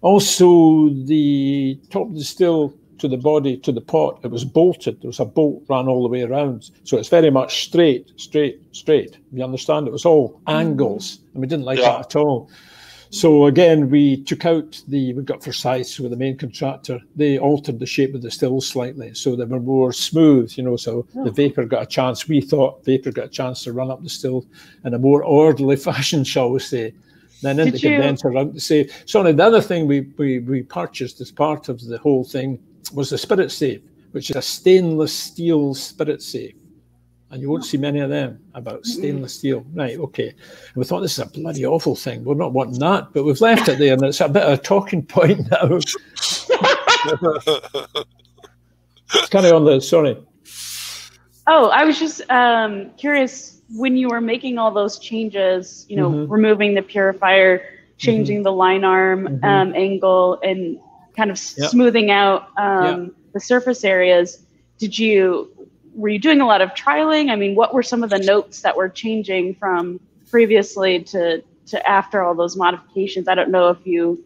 [SPEAKER 3] Also, the top of the still to the body, to the pot, it was bolted. There was a bolt ran all the way around. So it's very much straight, straight, straight. You understand? It was all angles, and we didn't like
[SPEAKER 4] Yeah.
[SPEAKER 3] that at all. So again, we took out the, we've got Forsyth with the main contractor. They altered the shape of the stills slightly so they were more smooth, you know. So the oh. vapor got a chance. We thought vapor got a chance to run up the still in a more orderly fashion, shall we say. Then in
[SPEAKER 5] Did
[SPEAKER 3] the condenser out to say. Sorry, the other thing we, we, we purchased as part of the whole thing was the spirit safe, which is a stainless steel spirit safe. And you won't see many of them about stainless steel. Right, okay. And we thought this is a bloody awful thing. We're not wanting that, but we've left it there and it's a bit of a talking point now. Carry on, Liz. Sorry.
[SPEAKER 5] Oh, I was just um, curious when you were making all those changes, you know,
[SPEAKER 3] Mhm.
[SPEAKER 5] removing the purifier, changing the line arm
[SPEAKER 3] Mhm.
[SPEAKER 5] um, angle, and kind of
[SPEAKER 3] Yep.
[SPEAKER 5] smoothing out um, the surface areas. Did you were you doing a lot of trialing? I mean, what were some of the notes that were changing from previously to to after all those modifications? I don't know if you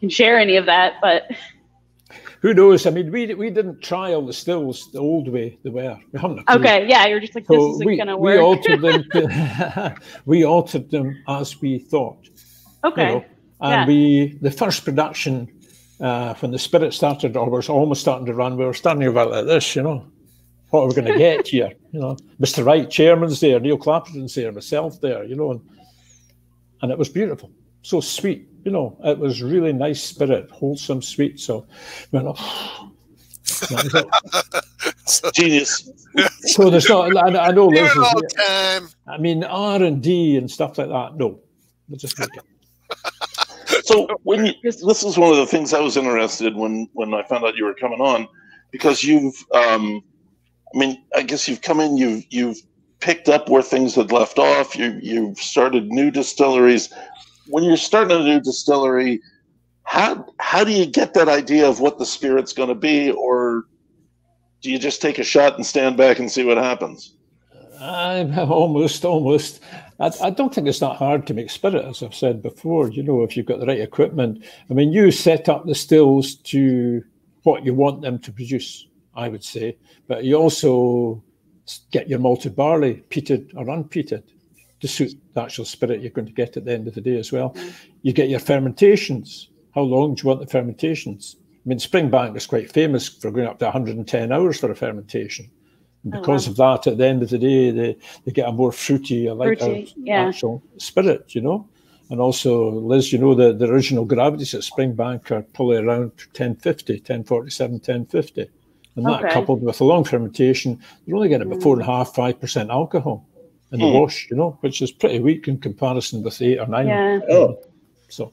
[SPEAKER 5] can share any of that, but
[SPEAKER 3] Who knows? I mean, we, we didn't trial the stills the old way they were. We haven't
[SPEAKER 5] okay, yeah, you're just like this
[SPEAKER 3] So
[SPEAKER 5] isn't
[SPEAKER 3] we,
[SPEAKER 5] gonna work.
[SPEAKER 3] we altered them. To, we altered them as we thought. you
[SPEAKER 5] okay,
[SPEAKER 3] know. And
[SPEAKER 5] Yeah.
[SPEAKER 3] we, the first production, uh, when the spirit started, or was almost starting to run, we were starting about like this, you know. What are we going to get here? You know, Mr. Wright, chairman's there, Neil Clapperton's there, myself there, you know, and, and it was beautiful, so sweet, you know. It was really nice spirit, wholesome, sweet. So, went, oh. It.
[SPEAKER 4] Genius.
[SPEAKER 3] so there's not. I, I know
[SPEAKER 2] Give
[SPEAKER 3] Liz
[SPEAKER 2] it all
[SPEAKER 3] is. I mean, R and D and stuff like that. No, we'll just make it.
[SPEAKER 4] So when you, this is one of the things I was interested when when I found out you were coming on, because you've, um, I mean, I guess you've come in, you've you've picked up where things had left off. You you've started new distilleries. When you're starting a new distillery, how how do you get that idea of what the spirit's going to be, or do you just take a shot and stand back and see what happens?
[SPEAKER 3] I'm almost, almost. I, I don't think it's that hard to make spirit, as I've said before. You know, if you've got the right equipment. I mean, you set up the stills to what you want them to produce, I would say. But you also get your malted barley peated or unpeated to suit the actual spirit you're going to get at the end of the day as well. Mm-hmm. You get your fermentations. How long do you want the fermentations? I mean, Springbank is quite famous for going up to 110 hours for a fermentation. And
[SPEAKER 5] Oh,
[SPEAKER 3] because
[SPEAKER 5] wow.
[SPEAKER 3] of that, at the end of the day, they, they get a more fruity, a lighter
[SPEAKER 5] Fruity, yeah.
[SPEAKER 3] actual spirit, you know. And also, Liz, you know, the, the original gravities at Springbank are probably around 1050, 1047, 1050. And that
[SPEAKER 5] Okay.
[SPEAKER 3] coupled with a long fermentation, you're only getting about four and a half, five percent alcohol in the
[SPEAKER 4] Hmm.
[SPEAKER 3] wash, you know, which is pretty weak in comparison with eight or nine.
[SPEAKER 5] yeah.
[SPEAKER 4] Oh,
[SPEAKER 3] So,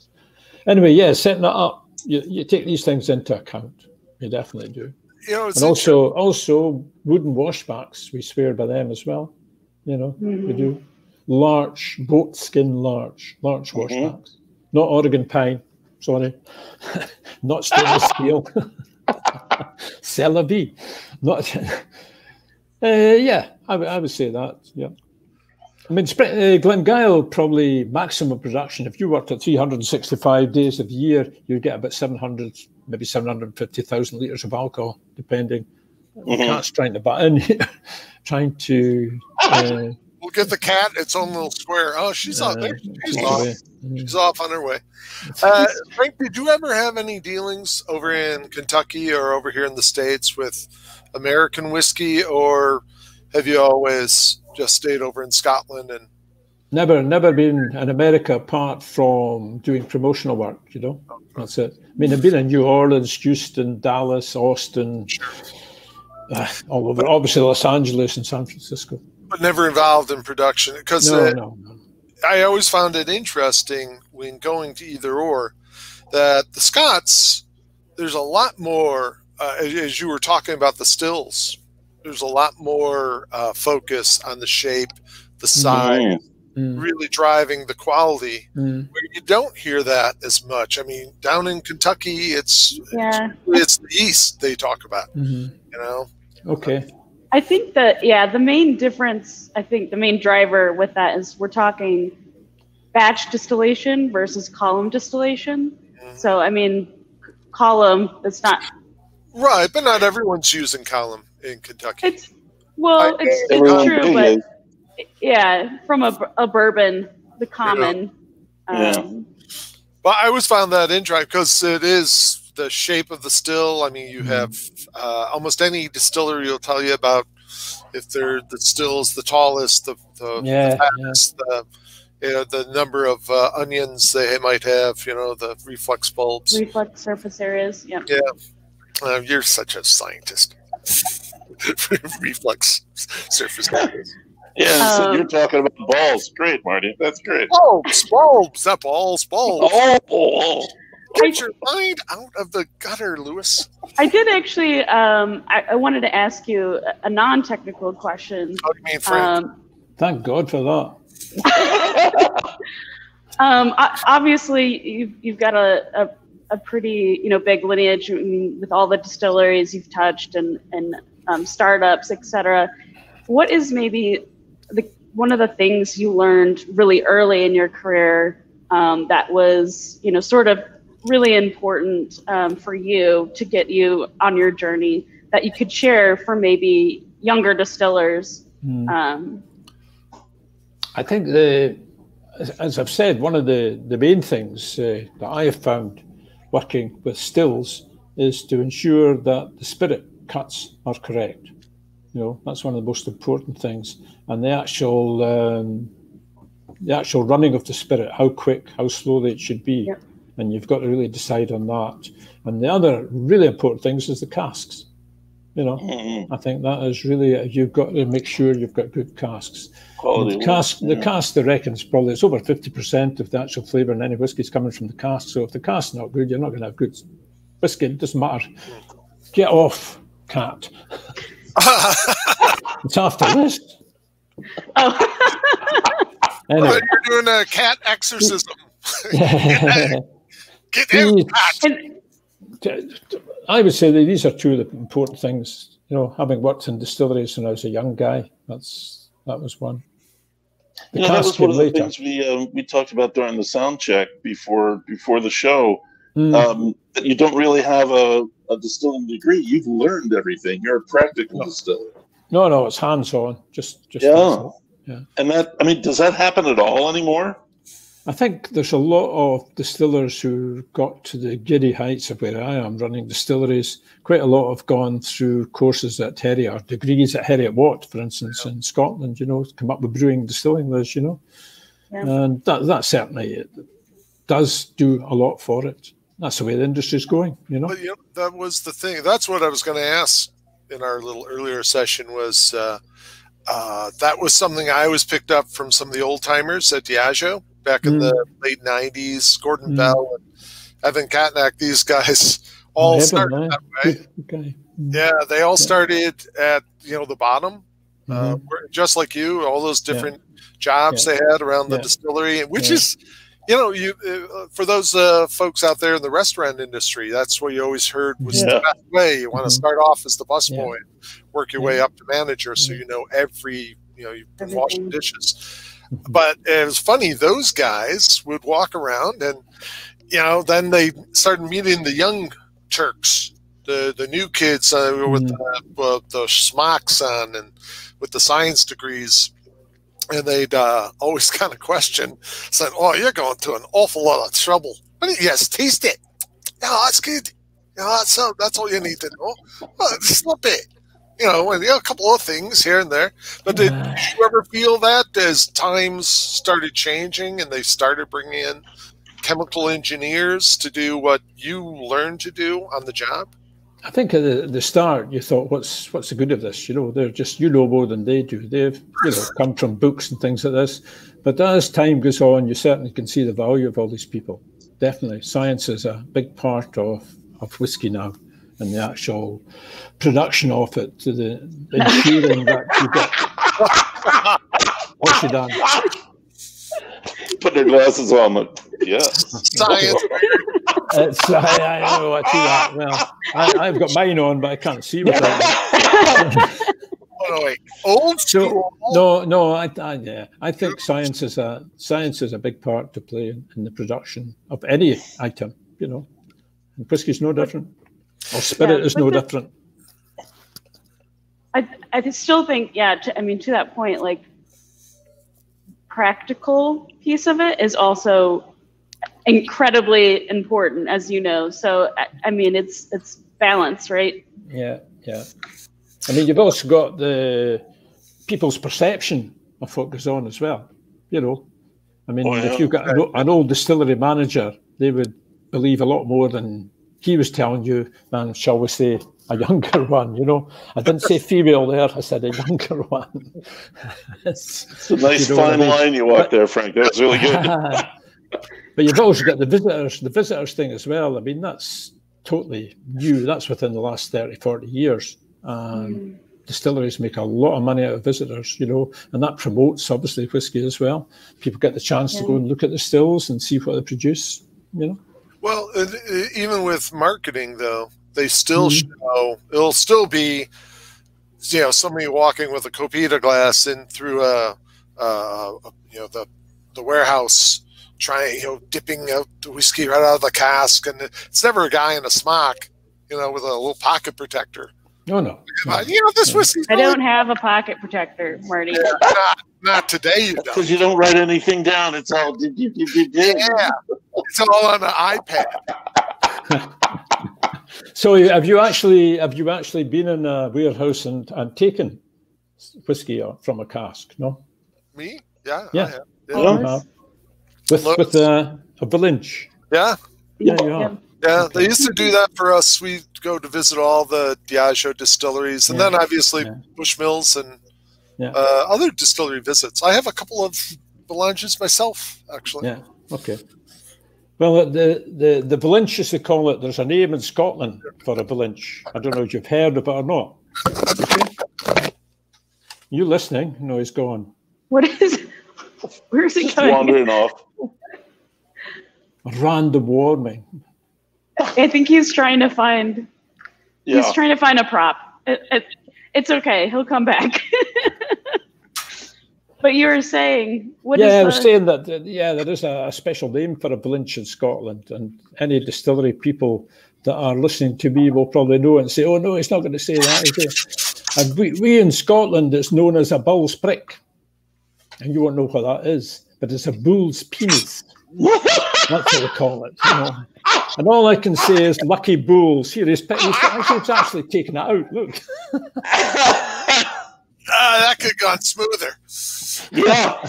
[SPEAKER 3] anyway, yeah, setting that up, you, you take these things into account. You definitely do.
[SPEAKER 2] You know,
[SPEAKER 3] And also, also wooden washbacks, we swear by them as well. You know, we
[SPEAKER 5] Mhm.
[SPEAKER 3] do. Larch, goat skin large, large
[SPEAKER 4] Mhm.
[SPEAKER 3] washbacks. Not Oregon pine, sorry. Not stainless steel. C'est la vie. Not, uh, yeah, I, would- I would say that, yeah. I mean, uh, Glengyle probably maximum production. If you worked at 365 days of the year, you'd get about 700, maybe 750,000 litres of alcohol, depending.
[SPEAKER 4] Mhm.
[SPEAKER 3] Cat's trying to butt in here, trying to. Uh,
[SPEAKER 2] we'll get the cat its own little square. Oh, she's off! there.
[SPEAKER 3] uh,
[SPEAKER 2] She's lost. She's off on her way. Uh, Frank, did you ever have any dealings over in Kentucky or over here in the States with American whiskey, or have you always just stayed over in Scotland and
[SPEAKER 3] Never, never been in America apart from doing promotional work. You know, that's it. I mean, I've been in New Orleans, Houston, Dallas, Austin, uh, all over. Obviously, Los Angeles and San Francisco.
[SPEAKER 2] But never involved in production? Because
[SPEAKER 3] No,
[SPEAKER 2] uh,
[SPEAKER 3] no, no.
[SPEAKER 2] I always found it interesting when going to either or that the Scots, there's a lot more, uh, as, as you were talking about the stills, there's a lot more uh, focus on the shape, the size,
[SPEAKER 3] Mm,
[SPEAKER 2] really driving the quality.
[SPEAKER 3] mm.
[SPEAKER 2] Where you don't hear that as much. I mean, down in Kentucky, it's
[SPEAKER 5] Yeah.
[SPEAKER 2] it's the East they talk about.
[SPEAKER 3] Mhm.
[SPEAKER 2] You know,
[SPEAKER 3] Okay.
[SPEAKER 5] I think that yeah, the main difference, I think the main driver with that is we're talking batch distillation versus column distillation.
[SPEAKER 2] Mhm.
[SPEAKER 5] So I mean, column it's not
[SPEAKER 2] right? But not everyone's using column in Kentucky.
[SPEAKER 5] it's well
[SPEAKER 2] I-
[SPEAKER 5] it's, it's true, but
[SPEAKER 4] is.
[SPEAKER 5] yeah, from a, a bourbon, the common.
[SPEAKER 4] Yeah.
[SPEAKER 5] Um,
[SPEAKER 2] But I always found that interesting because it is the shape of the still. I mean, you have uh, almost any distillery will tell you about if they're the still's the tallest, the the,
[SPEAKER 3] Yeah,
[SPEAKER 2] the fattest, the you know, the number of uh, onions they might have. You know, the reflux bulbs.
[SPEAKER 5] reflux surface areas. Yep.
[SPEAKER 2] Uh, you're such a scientist. reflux surface. areas.
[SPEAKER 4] Yeah, so
[SPEAKER 5] Um,
[SPEAKER 4] you're talking about balls. Great, Marty. That's great.
[SPEAKER 2] Bulbs, bulbs, not balls, bulbs.
[SPEAKER 4] Oh, oh,
[SPEAKER 2] Get your mind out of the gutter, Lewis.
[SPEAKER 5] I did actually. Um, I, I wanted to ask you a, a non-technical question.
[SPEAKER 2] How do you mean, Frank?
[SPEAKER 5] Um,
[SPEAKER 3] Thank God for that.
[SPEAKER 5] Um, obviously, you've, you've got a, a, a pretty you know big lineage I mean, with all the distilleries you've touched and and um, startups, etc. What is maybe the one of the things you learned really early in your career um, that was you know sort of really important um, for you to get you on your journey that you could share for maybe younger distillers?
[SPEAKER 3] Mm.
[SPEAKER 5] Um,
[SPEAKER 3] I think the, as, I've said, one of the, the main things uh, that I have found working with stills is to ensure that the spirit cuts are correct. You know, that's one of the most important things. And the actual um, the actual running of the spirit, how quick, how slowly it should be.
[SPEAKER 5] Yep.
[SPEAKER 3] And you've got to really decide on that. And the other really important things is the casks. You know,
[SPEAKER 4] mm,
[SPEAKER 3] I think that is really you've got to make sure you've got good casks.
[SPEAKER 4] quality.
[SPEAKER 3] The cask, the
[SPEAKER 4] Yeah.
[SPEAKER 3] cask, I reckon, is probably it's over fifty percent of the actual flavour in any whiskey is coming from the cask. So if the cask's not good, you're not going to have good whiskey. It doesn't matter. Get off, cat. It's after this.
[SPEAKER 5] oh,
[SPEAKER 3] Anyway,
[SPEAKER 2] You're doing a cat exorcism.
[SPEAKER 3] I
[SPEAKER 2] Get out,
[SPEAKER 3] Please.
[SPEAKER 2] cat.
[SPEAKER 5] and,
[SPEAKER 3] would say that these are two of the important things. You know, having worked in distilleries when I was a young guy, that's that was one. The
[SPEAKER 4] You know, that was one
[SPEAKER 3] came
[SPEAKER 4] of the
[SPEAKER 3] later.
[SPEAKER 4] things we um, we talked about during the sound check before before the show.
[SPEAKER 3] Mm.
[SPEAKER 4] Um, that you don't really have a, a distilling degree. You've learned everything. You're a practical
[SPEAKER 3] No.
[SPEAKER 4] distiller.
[SPEAKER 3] no, no, it's hands on. Just, just.
[SPEAKER 4] Yeah.
[SPEAKER 3] Yeah.
[SPEAKER 4] And that I mean, does that happen at all anymore?
[SPEAKER 3] I think there's a lot of distillers who got to the giddy heights of where I am running distilleries. Quite a lot have gone through courses at Heriot, degrees at Heriot Watt, for instance, in Scotland, you know, come up with brewing distilling lists, you know.
[SPEAKER 5] Yeah.
[SPEAKER 3] And that, that certainly it does do a lot for it. That's the way the industry's going, you know.
[SPEAKER 2] But you know, that was the thing. That's what I was going to ask in our little earlier session. Was uh, uh, that was something I was picked up from some of the old timers at Diageo back in
[SPEAKER 3] Mm.
[SPEAKER 2] the late '90s. Gordon
[SPEAKER 3] Mm.
[SPEAKER 2] Bell and Evan Cattanach. These guys all
[SPEAKER 3] Evan,
[SPEAKER 2] started
[SPEAKER 3] aye.
[SPEAKER 2] that way.
[SPEAKER 3] Good, good guy. Mm.
[SPEAKER 2] Yeah, they all started at you know the bottom, uh,
[SPEAKER 3] Mhm.
[SPEAKER 2] where- just like you. All those different jobs they had around the
[SPEAKER 3] Yeah.
[SPEAKER 2] distillery, which
[SPEAKER 3] Yeah.
[SPEAKER 2] is, you know, you uh, for those uh, folks out there in the restaurant industry, that's what you always heard was
[SPEAKER 4] Yeah.
[SPEAKER 2] the best way. You want to
[SPEAKER 3] Mhm.
[SPEAKER 2] start off as the busboy
[SPEAKER 3] Yeah.
[SPEAKER 2] work your way up to manager, so you know every you know you've been washing
[SPEAKER 5] Everything.
[SPEAKER 2] dishes. But it was funny; those guys would walk around, and you know, then they started meeting the young Turks, the the new kids uh, with
[SPEAKER 3] Mhm.
[SPEAKER 2] the, uh, the smocks on and with the science degrees, and they'd uh, always kind of question, said, "Oh, you're going to an awful lot of trouble." But yes, taste it. Yeah, that's good. Yeah, that's uh, that's all you need to know. Well, slip it. You know, you know, a couple of things here and there. But did you ever feel that as times started changing and they started bringing in chemical engineers to do what you learned to do on the job?
[SPEAKER 3] I think at the, the start you thought, "What's what's the good of this?" You know, they're just you know more than they do. They've you know come from books and things like this. But as time goes on, you certainly can see the value of all these people. Definitely, science is a big part of of whiskey now, and the actual production of it to the ensuring that you get what's you done.
[SPEAKER 4] Put their glasses on. Like, yeah.
[SPEAKER 2] Science.
[SPEAKER 3] It's, I, I know I see that. Well, I, I've got mine on, but I can't see without. it.
[SPEAKER 2] Oh, no, wait. Old
[SPEAKER 3] So no, no, I, I, yeah, I think science is a science is a big part to play in, in the production of any item. You know, and whiskey's no different, or spirit
[SPEAKER 5] Yeah,
[SPEAKER 3] is no
[SPEAKER 5] the-
[SPEAKER 3] different.
[SPEAKER 5] I I still think yeah. To, I mean, to that point, like practical piece of it is also incredibly important, as you know. So I, I mean, it's it's balance, right?
[SPEAKER 3] Yeah, yeah. I mean, you've also got the people's perception of what goes on as well. You know, I mean,
[SPEAKER 4] Oh, yeah.
[SPEAKER 3] if you've got an, an old distillery manager, they would believe a lot more than he was telling you than, shall we say, a younger one. You know, I didn't say female there; I said a younger one. it's,
[SPEAKER 4] It's a nice
[SPEAKER 3] You know what I
[SPEAKER 4] fine
[SPEAKER 3] mean?
[SPEAKER 4] line you walk there, Frank. That was really good.
[SPEAKER 3] but you've also got the visitors, the visitors thing as well. I mean, that's totally new. That's within the last 30, 40 years. Um, Distilleries make a lot of money out of visitors, you know, and that promotes obviously whiskey as well. People get the chance to go and look at the stills and see what they produce, you know.
[SPEAKER 2] Well, even with marketing, though, they still
[SPEAKER 3] Mhm.
[SPEAKER 2] show it'll still be, you know, somebody walking with a copita glass in through a, uh, you know, the the warehouse, trying, you know, dipping out the whiskey right out of the cask, and it's never a guy in a smock, you know, with a little pocket protector.
[SPEAKER 3] No, no. no.
[SPEAKER 2] Uh, you know, this whiskey's
[SPEAKER 5] I don't have a pocket protector, Marty.
[SPEAKER 2] not, not today. You don't.
[SPEAKER 4] Because you don't write anything down. It's all did did did did did.
[SPEAKER 2] Yeah, it's all on the iPad.
[SPEAKER 3] So have you actually have you actually been in a warehouse and, and taken whiskey from a cask? No.
[SPEAKER 2] Me? Yeah.
[SPEAKER 3] Yeah.
[SPEAKER 2] I have. Yeah.
[SPEAKER 3] have. With
[SPEAKER 2] Look.
[SPEAKER 3] with a, a village.
[SPEAKER 2] yeah.
[SPEAKER 3] Yeah, you have.
[SPEAKER 2] Yeah, they used to do that for us. We'd go to visit all the Diageo distilleries, and
[SPEAKER 3] Yeah.
[SPEAKER 2] then obviously
[SPEAKER 3] Yeah.
[SPEAKER 2] Bushmills and
[SPEAKER 3] Yeah.
[SPEAKER 2] uh, other distillery visits. I have a couple of valinches myself, actually.
[SPEAKER 3] Yeah. Okay. Well, the the the Valinch, as they call it, there's a name in Scotland for a Valinch. I don't know if you've heard of it or not. Okay. You listening? No, he's gone.
[SPEAKER 5] What is? Where is he
[SPEAKER 4] Just
[SPEAKER 5] going?
[SPEAKER 4] wandering off.
[SPEAKER 3] Random warming.
[SPEAKER 5] I think he's trying to find.
[SPEAKER 4] Yeah.
[SPEAKER 5] He's trying to find a prop. It, it, it's okay. He'll come back. but you were saying what is
[SPEAKER 3] yeah, I
[SPEAKER 5] the,
[SPEAKER 3] was saying that. uh, Yeah, there is a, a special name for a Valinch in Scotland, and any distillery people that are listening to me will probably know and say, "Oh no, he's not going to say that." is he?" And we, we in Scotland, it's known as a bull's prick, and you won't know what that is, but it's a bull's penis. That's what we call it. You know. And all I can say is, lucky bulls. Serious he's, he's, actually, he's actually taken it out. Look.
[SPEAKER 2] Ah, that could have gone smoother.
[SPEAKER 4] yeah.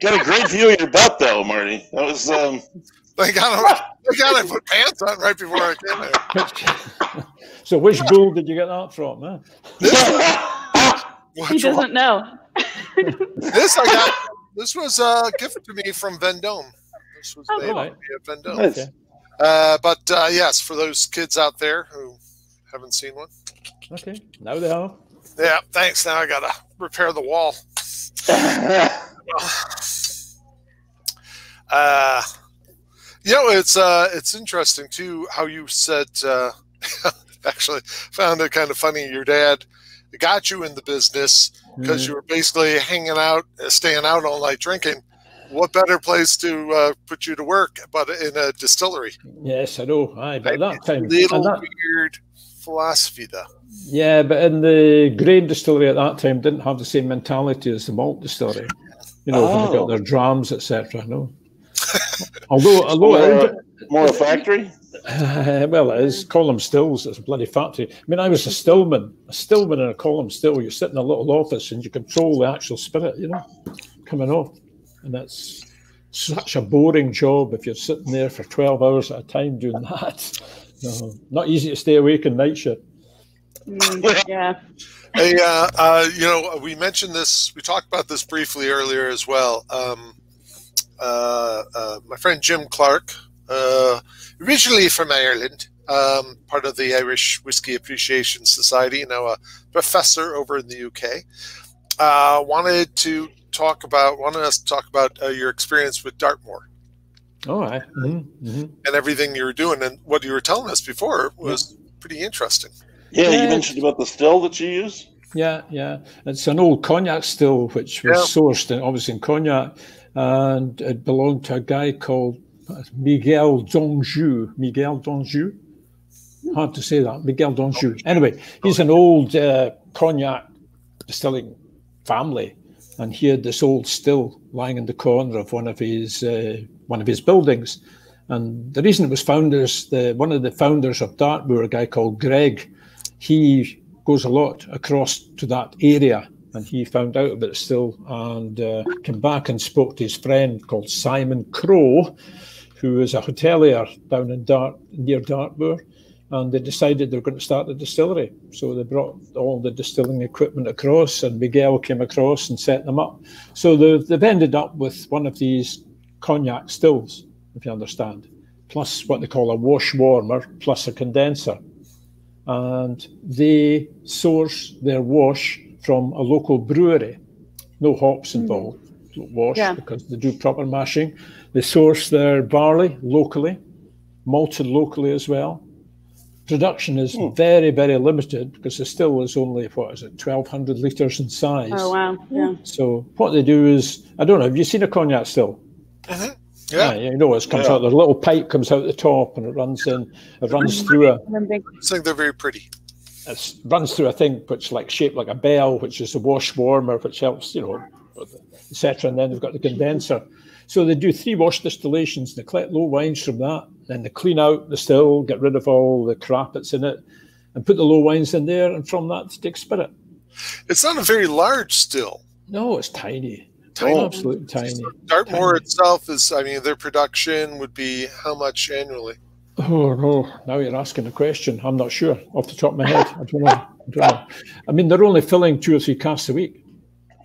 [SPEAKER 4] Got a great view of your butt, though, Marty. That was um.
[SPEAKER 2] Thank God, I, thank God I put pants on right before I came here.
[SPEAKER 3] so, which bull did you get that from? Huh?
[SPEAKER 5] he doesn't know.
[SPEAKER 2] This I got. This was a gift to me from Vendome. This was
[SPEAKER 5] Oh,
[SPEAKER 2] made
[SPEAKER 3] cool.
[SPEAKER 2] via Vendome.
[SPEAKER 4] Nice.
[SPEAKER 3] Okay.
[SPEAKER 2] Uh, but uh, yes, for those kids out there who haven't seen one,
[SPEAKER 3] Okay. Now they have.
[SPEAKER 2] yeah. Thanks. Now I gotta repair the wall. Uh, you know, it's uh, it's interesting too how you said. Uh, actually, found it kind of funny. Your dad got you in the business because
[SPEAKER 3] Mm.
[SPEAKER 2] you were basically hanging out, uh, staying out all night drinking. What better place to uh, put you to work but in a distillery?
[SPEAKER 3] Yes, I know. Aye, but that
[SPEAKER 2] It's a
[SPEAKER 3] time,
[SPEAKER 2] little
[SPEAKER 3] and that,
[SPEAKER 2] weird philosophy, though.
[SPEAKER 3] Yeah, but in the grain distillery at that time didn't have the same mentality as the malt distillery. You know, oh. they got their drams, etc. No. although, although
[SPEAKER 4] more, it, more a factory.
[SPEAKER 3] Uh, well, it is column stills. It's a bloody factory. I mean, I was a stillman, a stillman in a column still. You sit in a little office and you control the actual spirit, you know, coming off, and that's such a boring job if you're sitting there for twelve hours at a time doing that. No, not easy to stay awake in night shift.
[SPEAKER 5] Mm, yeah.
[SPEAKER 2] Hey, uh, uh, you know, we mentioned this. We talked about this briefly earlier as well. Um, uh, uh my friend Jim Clark, uh, originally from Ireland, um, part of the Irish Whiskey Appreciation Society, now a professor over in the UK, uh, wanted to talk about wanted us to talk about your experience with Dartmoor.
[SPEAKER 3] Oh, I, mm-hmm, mm-hmm.
[SPEAKER 2] and everything you were doing, and what you were telling us before was yeah. pretty interesting.
[SPEAKER 4] Yeah, you mentioned about the still that you use.
[SPEAKER 3] Yeah, yeah. It's an old cognac still, which was yeah. sourced in, obviously in cognac, and it belonged to a guy called Miguel Danjou. Miguel Danjou. Hard to say that. Miguel Danjou. Anyway, he's an old uh, cognac distilling family, and he had this old still lying in the corner of one of his uh, one of his buildings. And the reason it was found is the one of the founders of Dartmoor, a guy called Greg, he goes a lot across to that area and he found out about it still and uh, came back and spoke to his friend called Simon Crow, who is a hotelier down in Dart near Dartmoor. And they decided they were going to start a distillery. So they brought all the distilling equipment across, and Miguel came across and set them up. So they've, they've ended up with one of these cognac stills, if you understand, plus what they call a wash warmer, plus a condenser and they source their wash from a local brewery. No hops hmm. involved, mm. wash yeah. because they do proper mashing. They source their barley locally, malted locally as well. Production is mm. very, very limited because the still is only, what is it, 1,200 litres in size.
[SPEAKER 5] Oh, wow. Yeah.
[SPEAKER 3] So what they do is, I don't know, have you seen a cognac still?
[SPEAKER 2] Uh-huh. Yeah.
[SPEAKER 3] yeah, you know, it comes yeah. out. The little pipe comes out the top, and it runs in. It runs through a.
[SPEAKER 2] I think they're very pretty.
[SPEAKER 3] It runs through a thing which like shaped like a bell, which is a wash warmer, which helps, you know, etc. And then they've got the condenser. So they do three wash distillations. They collect low wines from that, then they clean out the still, get rid of all the crap that's in it, and put the low wines in there. And from that, they take spirit.
[SPEAKER 2] It's not a very large still.
[SPEAKER 3] No, it's tiny tiny. Oh, absolutely tiny.
[SPEAKER 2] Dartmoor tiny. itself is, I mean, their production would be how much annually?
[SPEAKER 3] Oh no! Now you're asking a question. I'm not sure off the top of my head. I don't know. I, don't know. I mean, they're only filling two or three casks a week.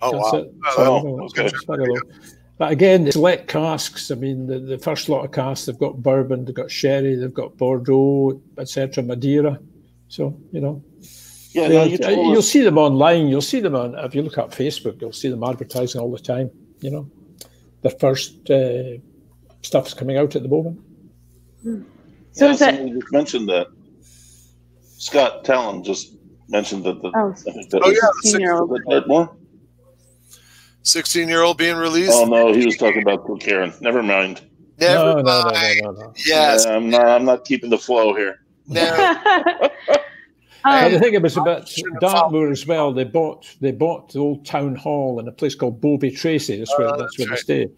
[SPEAKER 2] Oh That's wow! It. Oh, so,
[SPEAKER 3] oh, But again, the select casks. I mean, the, the first lot of casks they've got bourbon, they've got sherry, they've got Bordeaux, etc., Madeira. So you know,
[SPEAKER 4] yeah, no, you
[SPEAKER 3] will see them online. You'll see them on if you look up Facebook. You'll see them advertising all the time. You know, the first uh, stuff's coming out at the moment.
[SPEAKER 4] So yeah, somebody that... just mentioned that. Scott Talon just mentioned that the
[SPEAKER 5] oh,
[SPEAKER 2] that oh yeah,
[SPEAKER 5] sixteen-year-old.
[SPEAKER 2] 16 year old being released.
[SPEAKER 4] Oh no, he was talking about Karen. Never mind.
[SPEAKER 2] Never
[SPEAKER 3] no, mind. No, no, no, no,
[SPEAKER 2] Yes,
[SPEAKER 4] yeah, I'm not. I'm not keeping the flow here.
[SPEAKER 2] No.
[SPEAKER 3] Um, the thing was about Dartmoor as well. They bought they bought the old town hall in a place called Bovey Tracy. That's where uh, that's, where right. they stay.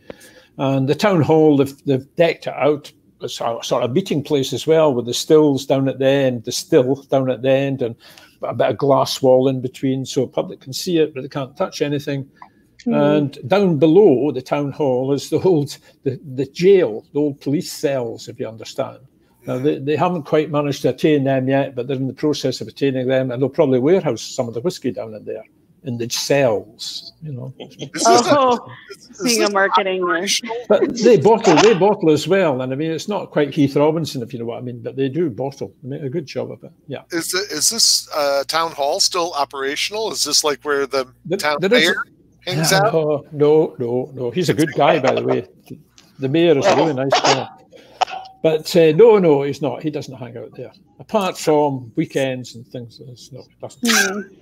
[SPEAKER 3] And the town hall, they've, they've decked it out as a sort of a meeting place as well, with the stills down at the end, the still down at the end, and a bit of glass wall in between, so public can see it, but they can't touch anything. And down below the town hall is the old the, the jail, the old police cells, if you understand. Now, they, they haven't quite managed to attain them yet, but they're in the process of attaining them, and they'll probably warehouse some of the whiskey down in there in the cells, you know.
[SPEAKER 5] Oh, seeing a marketing
[SPEAKER 3] But they bottle, they bottle as well, and I mean, it's not quite Keith Robinson, if you know what I mean, but they do bottle. They make a good job of it. Yeah.
[SPEAKER 2] Is it, is this uh, town hall still operational? Is this like where the, the town mayor hangs out?
[SPEAKER 3] No, no, no, no. He's a good guy, by the way. The mayor is a really nice guy. But uh, no, no, he's not. He doesn't hang out there. Apart from weekends and things. No, he doesn't.
[SPEAKER 2] Mm.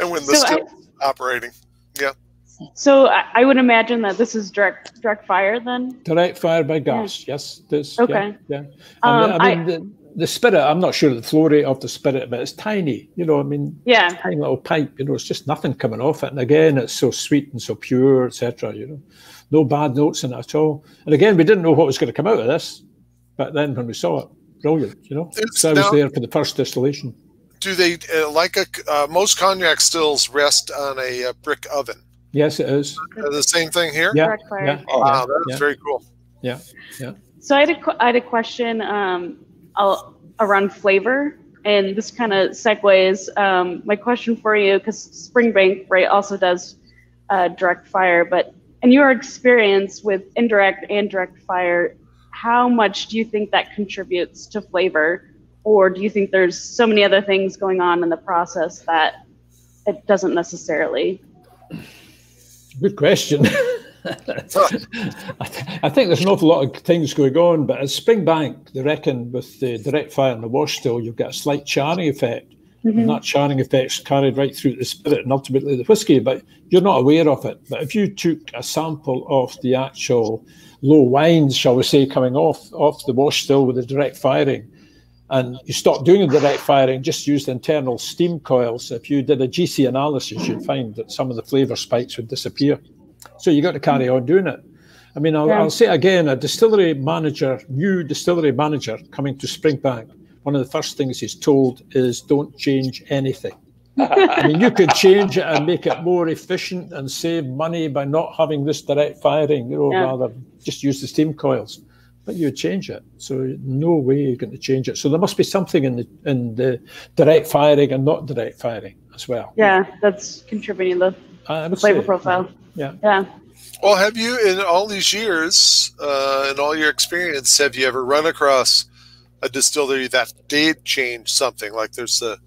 [SPEAKER 2] And when the so still I, operating, yeah.
[SPEAKER 5] So I, I, would imagine that this is direct direct fire then.
[SPEAKER 3] Direct fire by gas. Yeah. Yes. This.
[SPEAKER 5] Okay.
[SPEAKER 3] Yeah. yeah. Um, I mean, I, the, the spirit, I'm not sure the flow rate of the spirit, but it's tiny. You know, I mean,
[SPEAKER 5] Yeah.
[SPEAKER 3] tiny little pipe. You know, it's just nothing coming off it. And again, it's so sweet and so pure, etc. You know, no bad notes in it at all. And again, we didn't know what was going to come out of this, but then when we saw it, brilliant. You know,
[SPEAKER 2] It's
[SPEAKER 3] so I was
[SPEAKER 2] now-
[SPEAKER 3] there for the first distillation.
[SPEAKER 2] Do they uh, like a uh, most cognac stills rest on a uh, brick oven?
[SPEAKER 3] Yes, it is.
[SPEAKER 2] Uh, the same thing here.
[SPEAKER 3] Yeah,
[SPEAKER 5] Direct fire.
[SPEAKER 3] yeah,
[SPEAKER 4] Oh,
[SPEAKER 2] Wow, that's
[SPEAKER 3] yeah.
[SPEAKER 2] very cool.
[SPEAKER 3] yeah, yeah.
[SPEAKER 5] So I had a, qu- I had a question um, I'll- around flavor, and this kind of segues um, my question for you because Springbank right also does uh, direct fire, but in your experience with indirect and direct fire, how much do you think that contributes to flavor, or do you think there's so many other things going on in the process that it doesn't necessarily?
[SPEAKER 3] Good question. I, th- I think there's an awful lot of things going on, but at Springbank, they reckon with the direct fire and the wash still, you've got a slight charring effect. And mm-hmm. that charring effect's carried right through the spirit and ultimately the whiskey, but you're not aware of it. But if you took a sample of the actual low wines, shall we say, coming off off the wash still with the direct firing, and you stop doing the direct firing, just use the internal steam coils. If you did a GC analysis, you'd find that some of the flavour spikes would disappear. So you got to carry mm. on doing it. I mean, I'll,
[SPEAKER 5] Yeah.
[SPEAKER 3] I'll say again, a distillery manager, new distillery manager coming to Springbank, one of the first things he's told is don't change anything. I mean, you could change it and make it more efficient and save money by not having this direct firing, you know,
[SPEAKER 5] Yeah.
[SPEAKER 3] rather just use the steam coils. But you would change it, so no way you're going to change it. So there must be something in the in the direct firing and not direct firing as well.
[SPEAKER 5] Yeah, that's contributing
[SPEAKER 3] I
[SPEAKER 5] the flavor
[SPEAKER 3] say.
[SPEAKER 5] profile.
[SPEAKER 3] Yeah.
[SPEAKER 5] Yeah.
[SPEAKER 2] Well, have you, in all these years, uh, in all your experience, have you ever run across a distillery that did change something? Like there's the,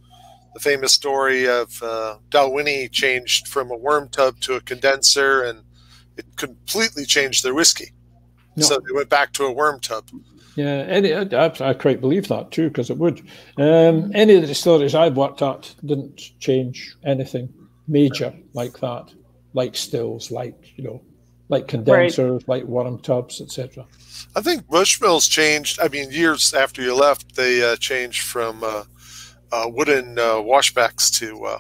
[SPEAKER 2] the famous story of uh, Dalwhinnie changed from a worm tub to a condenser, and it completely changed their whiskey.
[SPEAKER 3] No.
[SPEAKER 2] So they went back to a worm tub.
[SPEAKER 3] Yeah, any, I, I I quite believe that too, because it would. Um, any of the distilleries I've worked at didn't change anything major like that, like stills, like you know, like condensers, like worm tubs, etc.
[SPEAKER 2] I think Bushmills changed. I mean, years after you left, they uh, changed from uh, uh, wooden uh, washbacks to uh,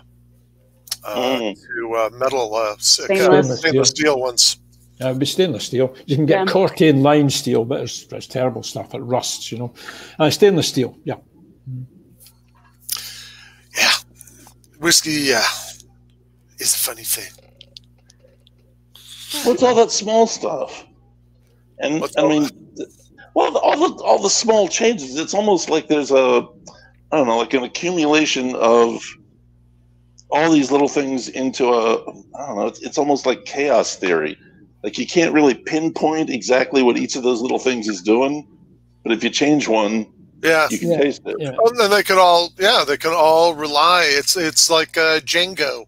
[SPEAKER 2] uh,
[SPEAKER 4] Mm.
[SPEAKER 2] to uh, metal uh, s- uh,
[SPEAKER 5] Stainless.
[SPEAKER 2] stainless steel ones.
[SPEAKER 3] Yeah, it would be stainless steel. You can get
[SPEAKER 5] Yeah.
[SPEAKER 3] Corten line steel, but it's, it's terrible stuff. It rusts, you know. Uh, stainless steel, yeah.
[SPEAKER 2] Yeah, whiskey. Yeah, is a funny thing.
[SPEAKER 4] What's all that small stuff? And
[SPEAKER 2] What's
[SPEAKER 4] I mean, th- well, all the all the small changes. It's almost like there's a, I don't know, like an accumulation of all these little things into a. I don't know. It's, it's almost like chaos theory. Like you can't really pinpoint exactly what each of those little things is doing, but if you change one,
[SPEAKER 2] Yeah.
[SPEAKER 4] you can
[SPEAKER 3] Yeah,
[SPEAKER 4] taste it.
[SPEAKER 3] yeah.
[SPEAKER 2] Oh, and then they could all. Yeah, they can all rely. It's it's like uh, Jenga.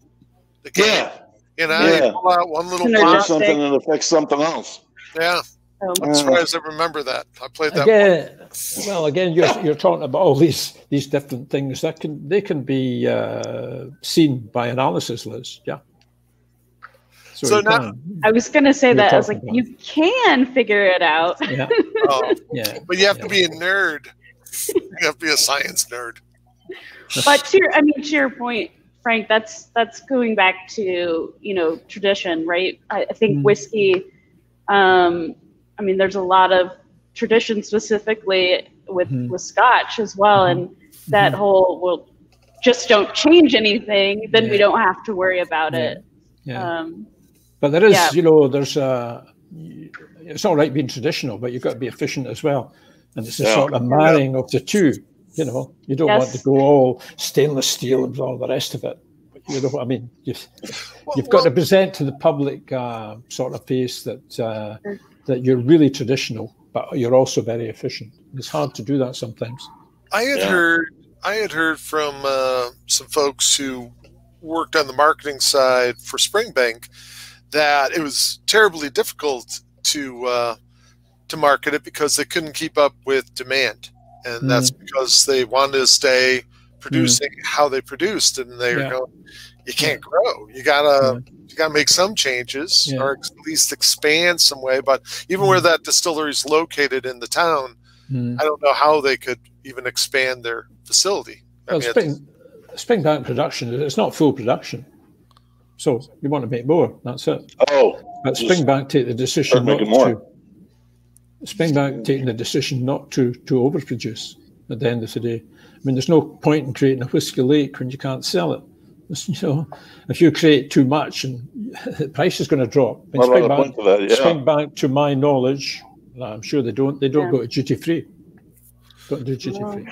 [SPEAKER 2] The game.
[SPEAKER 4] Yeah,
[SPEAKER 2] You know,
[SPEAKER 4] Yeah.
[SPEAKER 2] you pull out one little
[SPEAKER 5] Synergistic.
[SPEAKER 4] do something that affects something else.
[SPEAKER 2] Yeah,
[SPEAKER 5] So,
[SPEAKER 2] I'm surprised I remember that. I played that.
[SPEAKER 3] Again, well, again, you're you're talking about all these these different things that can they can be uh, seen by analysis, Liz. Yeah.
[SPEAKER 2] So
[SPEAKER 3] you
[SPEAKER 2] now-
[SPEAKER 3] can.
[SPEAKER 5] I was gonna say that I was like,
[SPEAKER 3] about-
[SPEAKER 5] you can figure it out.
[SPEAKER 3] yeah,
[SPEAKER 2] Oh,
[SPEAKER 3] yeah.
[SPEAKER 2] but you have to be a nerd. You have to be a science nerd.
[SPEAKER 5] but to your, I mean, to your point, Frank, that's that's going back to you know tradition, right? I, I think
[SPEAKER 3] Mm.
[SPEAKER 5] whiskey. Um, I mean, there's a lot of tradition specifically with
[SPEAKER 3] Mhm.
[SPEAKER 5] with Scotch as well,
[SPEAKER 3] Mhm.
[SPEAKER 5] and that
[SPEAKER 3] Mhm.
[SPEAKER 5] whole well, just don't change anything, then we don't have to worry about
[SPEAKER 3] Yeah.
[SPEAKER 5] it.
[SPEAKER 3] yeah.
[SPEAKER 5] Um,
[SPEAKER 3] But there is,
[SPEAKER 5] Yeah.
[SPEAKER 3] you know, there's a. It's all right being traditional, but you've got to be efficient as well, and it's a
[SPEAKER 4] Yeah.
[SPEAKER 3] sort of marrying of the two. You know, you don't want to go all stainless steel and all the rest of it. You know what I mean? You've, you've got to present to the public uh, sort of face that uh, that you're really traditional, but you're also very efficient. It's hard to do that sometimes.
[SPEAKER 2] I had
[SPEAKER 4] Yeah.
[SPEAKER 2] heard I had heard from uh, some folks who worked on the marketing side for Springbank that it was terribly difficult to uh, to market it because they couldn't keep up with demand, and hmm. that's because they wanted to stay hmm. producing how they produced, and they
[SPEAKER 3] Yeah.
[SPEAKER 2] were going, "You can't grow. You gotta you gotta make some changes,
[SPEAKER 3] Yeah.
[SPEAKER 2] or at least expand some way." But even where hmm. that distillery is located in the town,
[SPEAKER 3] Mm.
[SPEAKER 2] I don't know how they could even expand their facility. I
[SPEAKER 3] Well,
[SPEAKER 2] mean,
[SPEAKER 3] spring, springbank production, it's not full production. So you want to make more, that's it.
[SPEAKER 4] Oh,
[SPEAKER 3] But
[SPEAKER 4] Just
[SPEAKER 3] Springbank take the decision not
[SPEAKER 4] making more.
[SPEAKER 3] to. Springbank taking the decision not to to overproduce at the end of the day. I mean, there's no point in creating a whiskey lake when you can't sell it. It's, You know, if you create too much, and the price is going to drop. And
[SPEAKER 4] what about
[SPEAKER 3] Springbank,
[SPEAKER 4] to that? Yeah.
[SPEAKER 3] Springbank, to my knowledge, I'm sure they don't. They don't
[SPEAKER 5] Yeah.
[SPEAKER 3] go to duty free. Don't do duty free.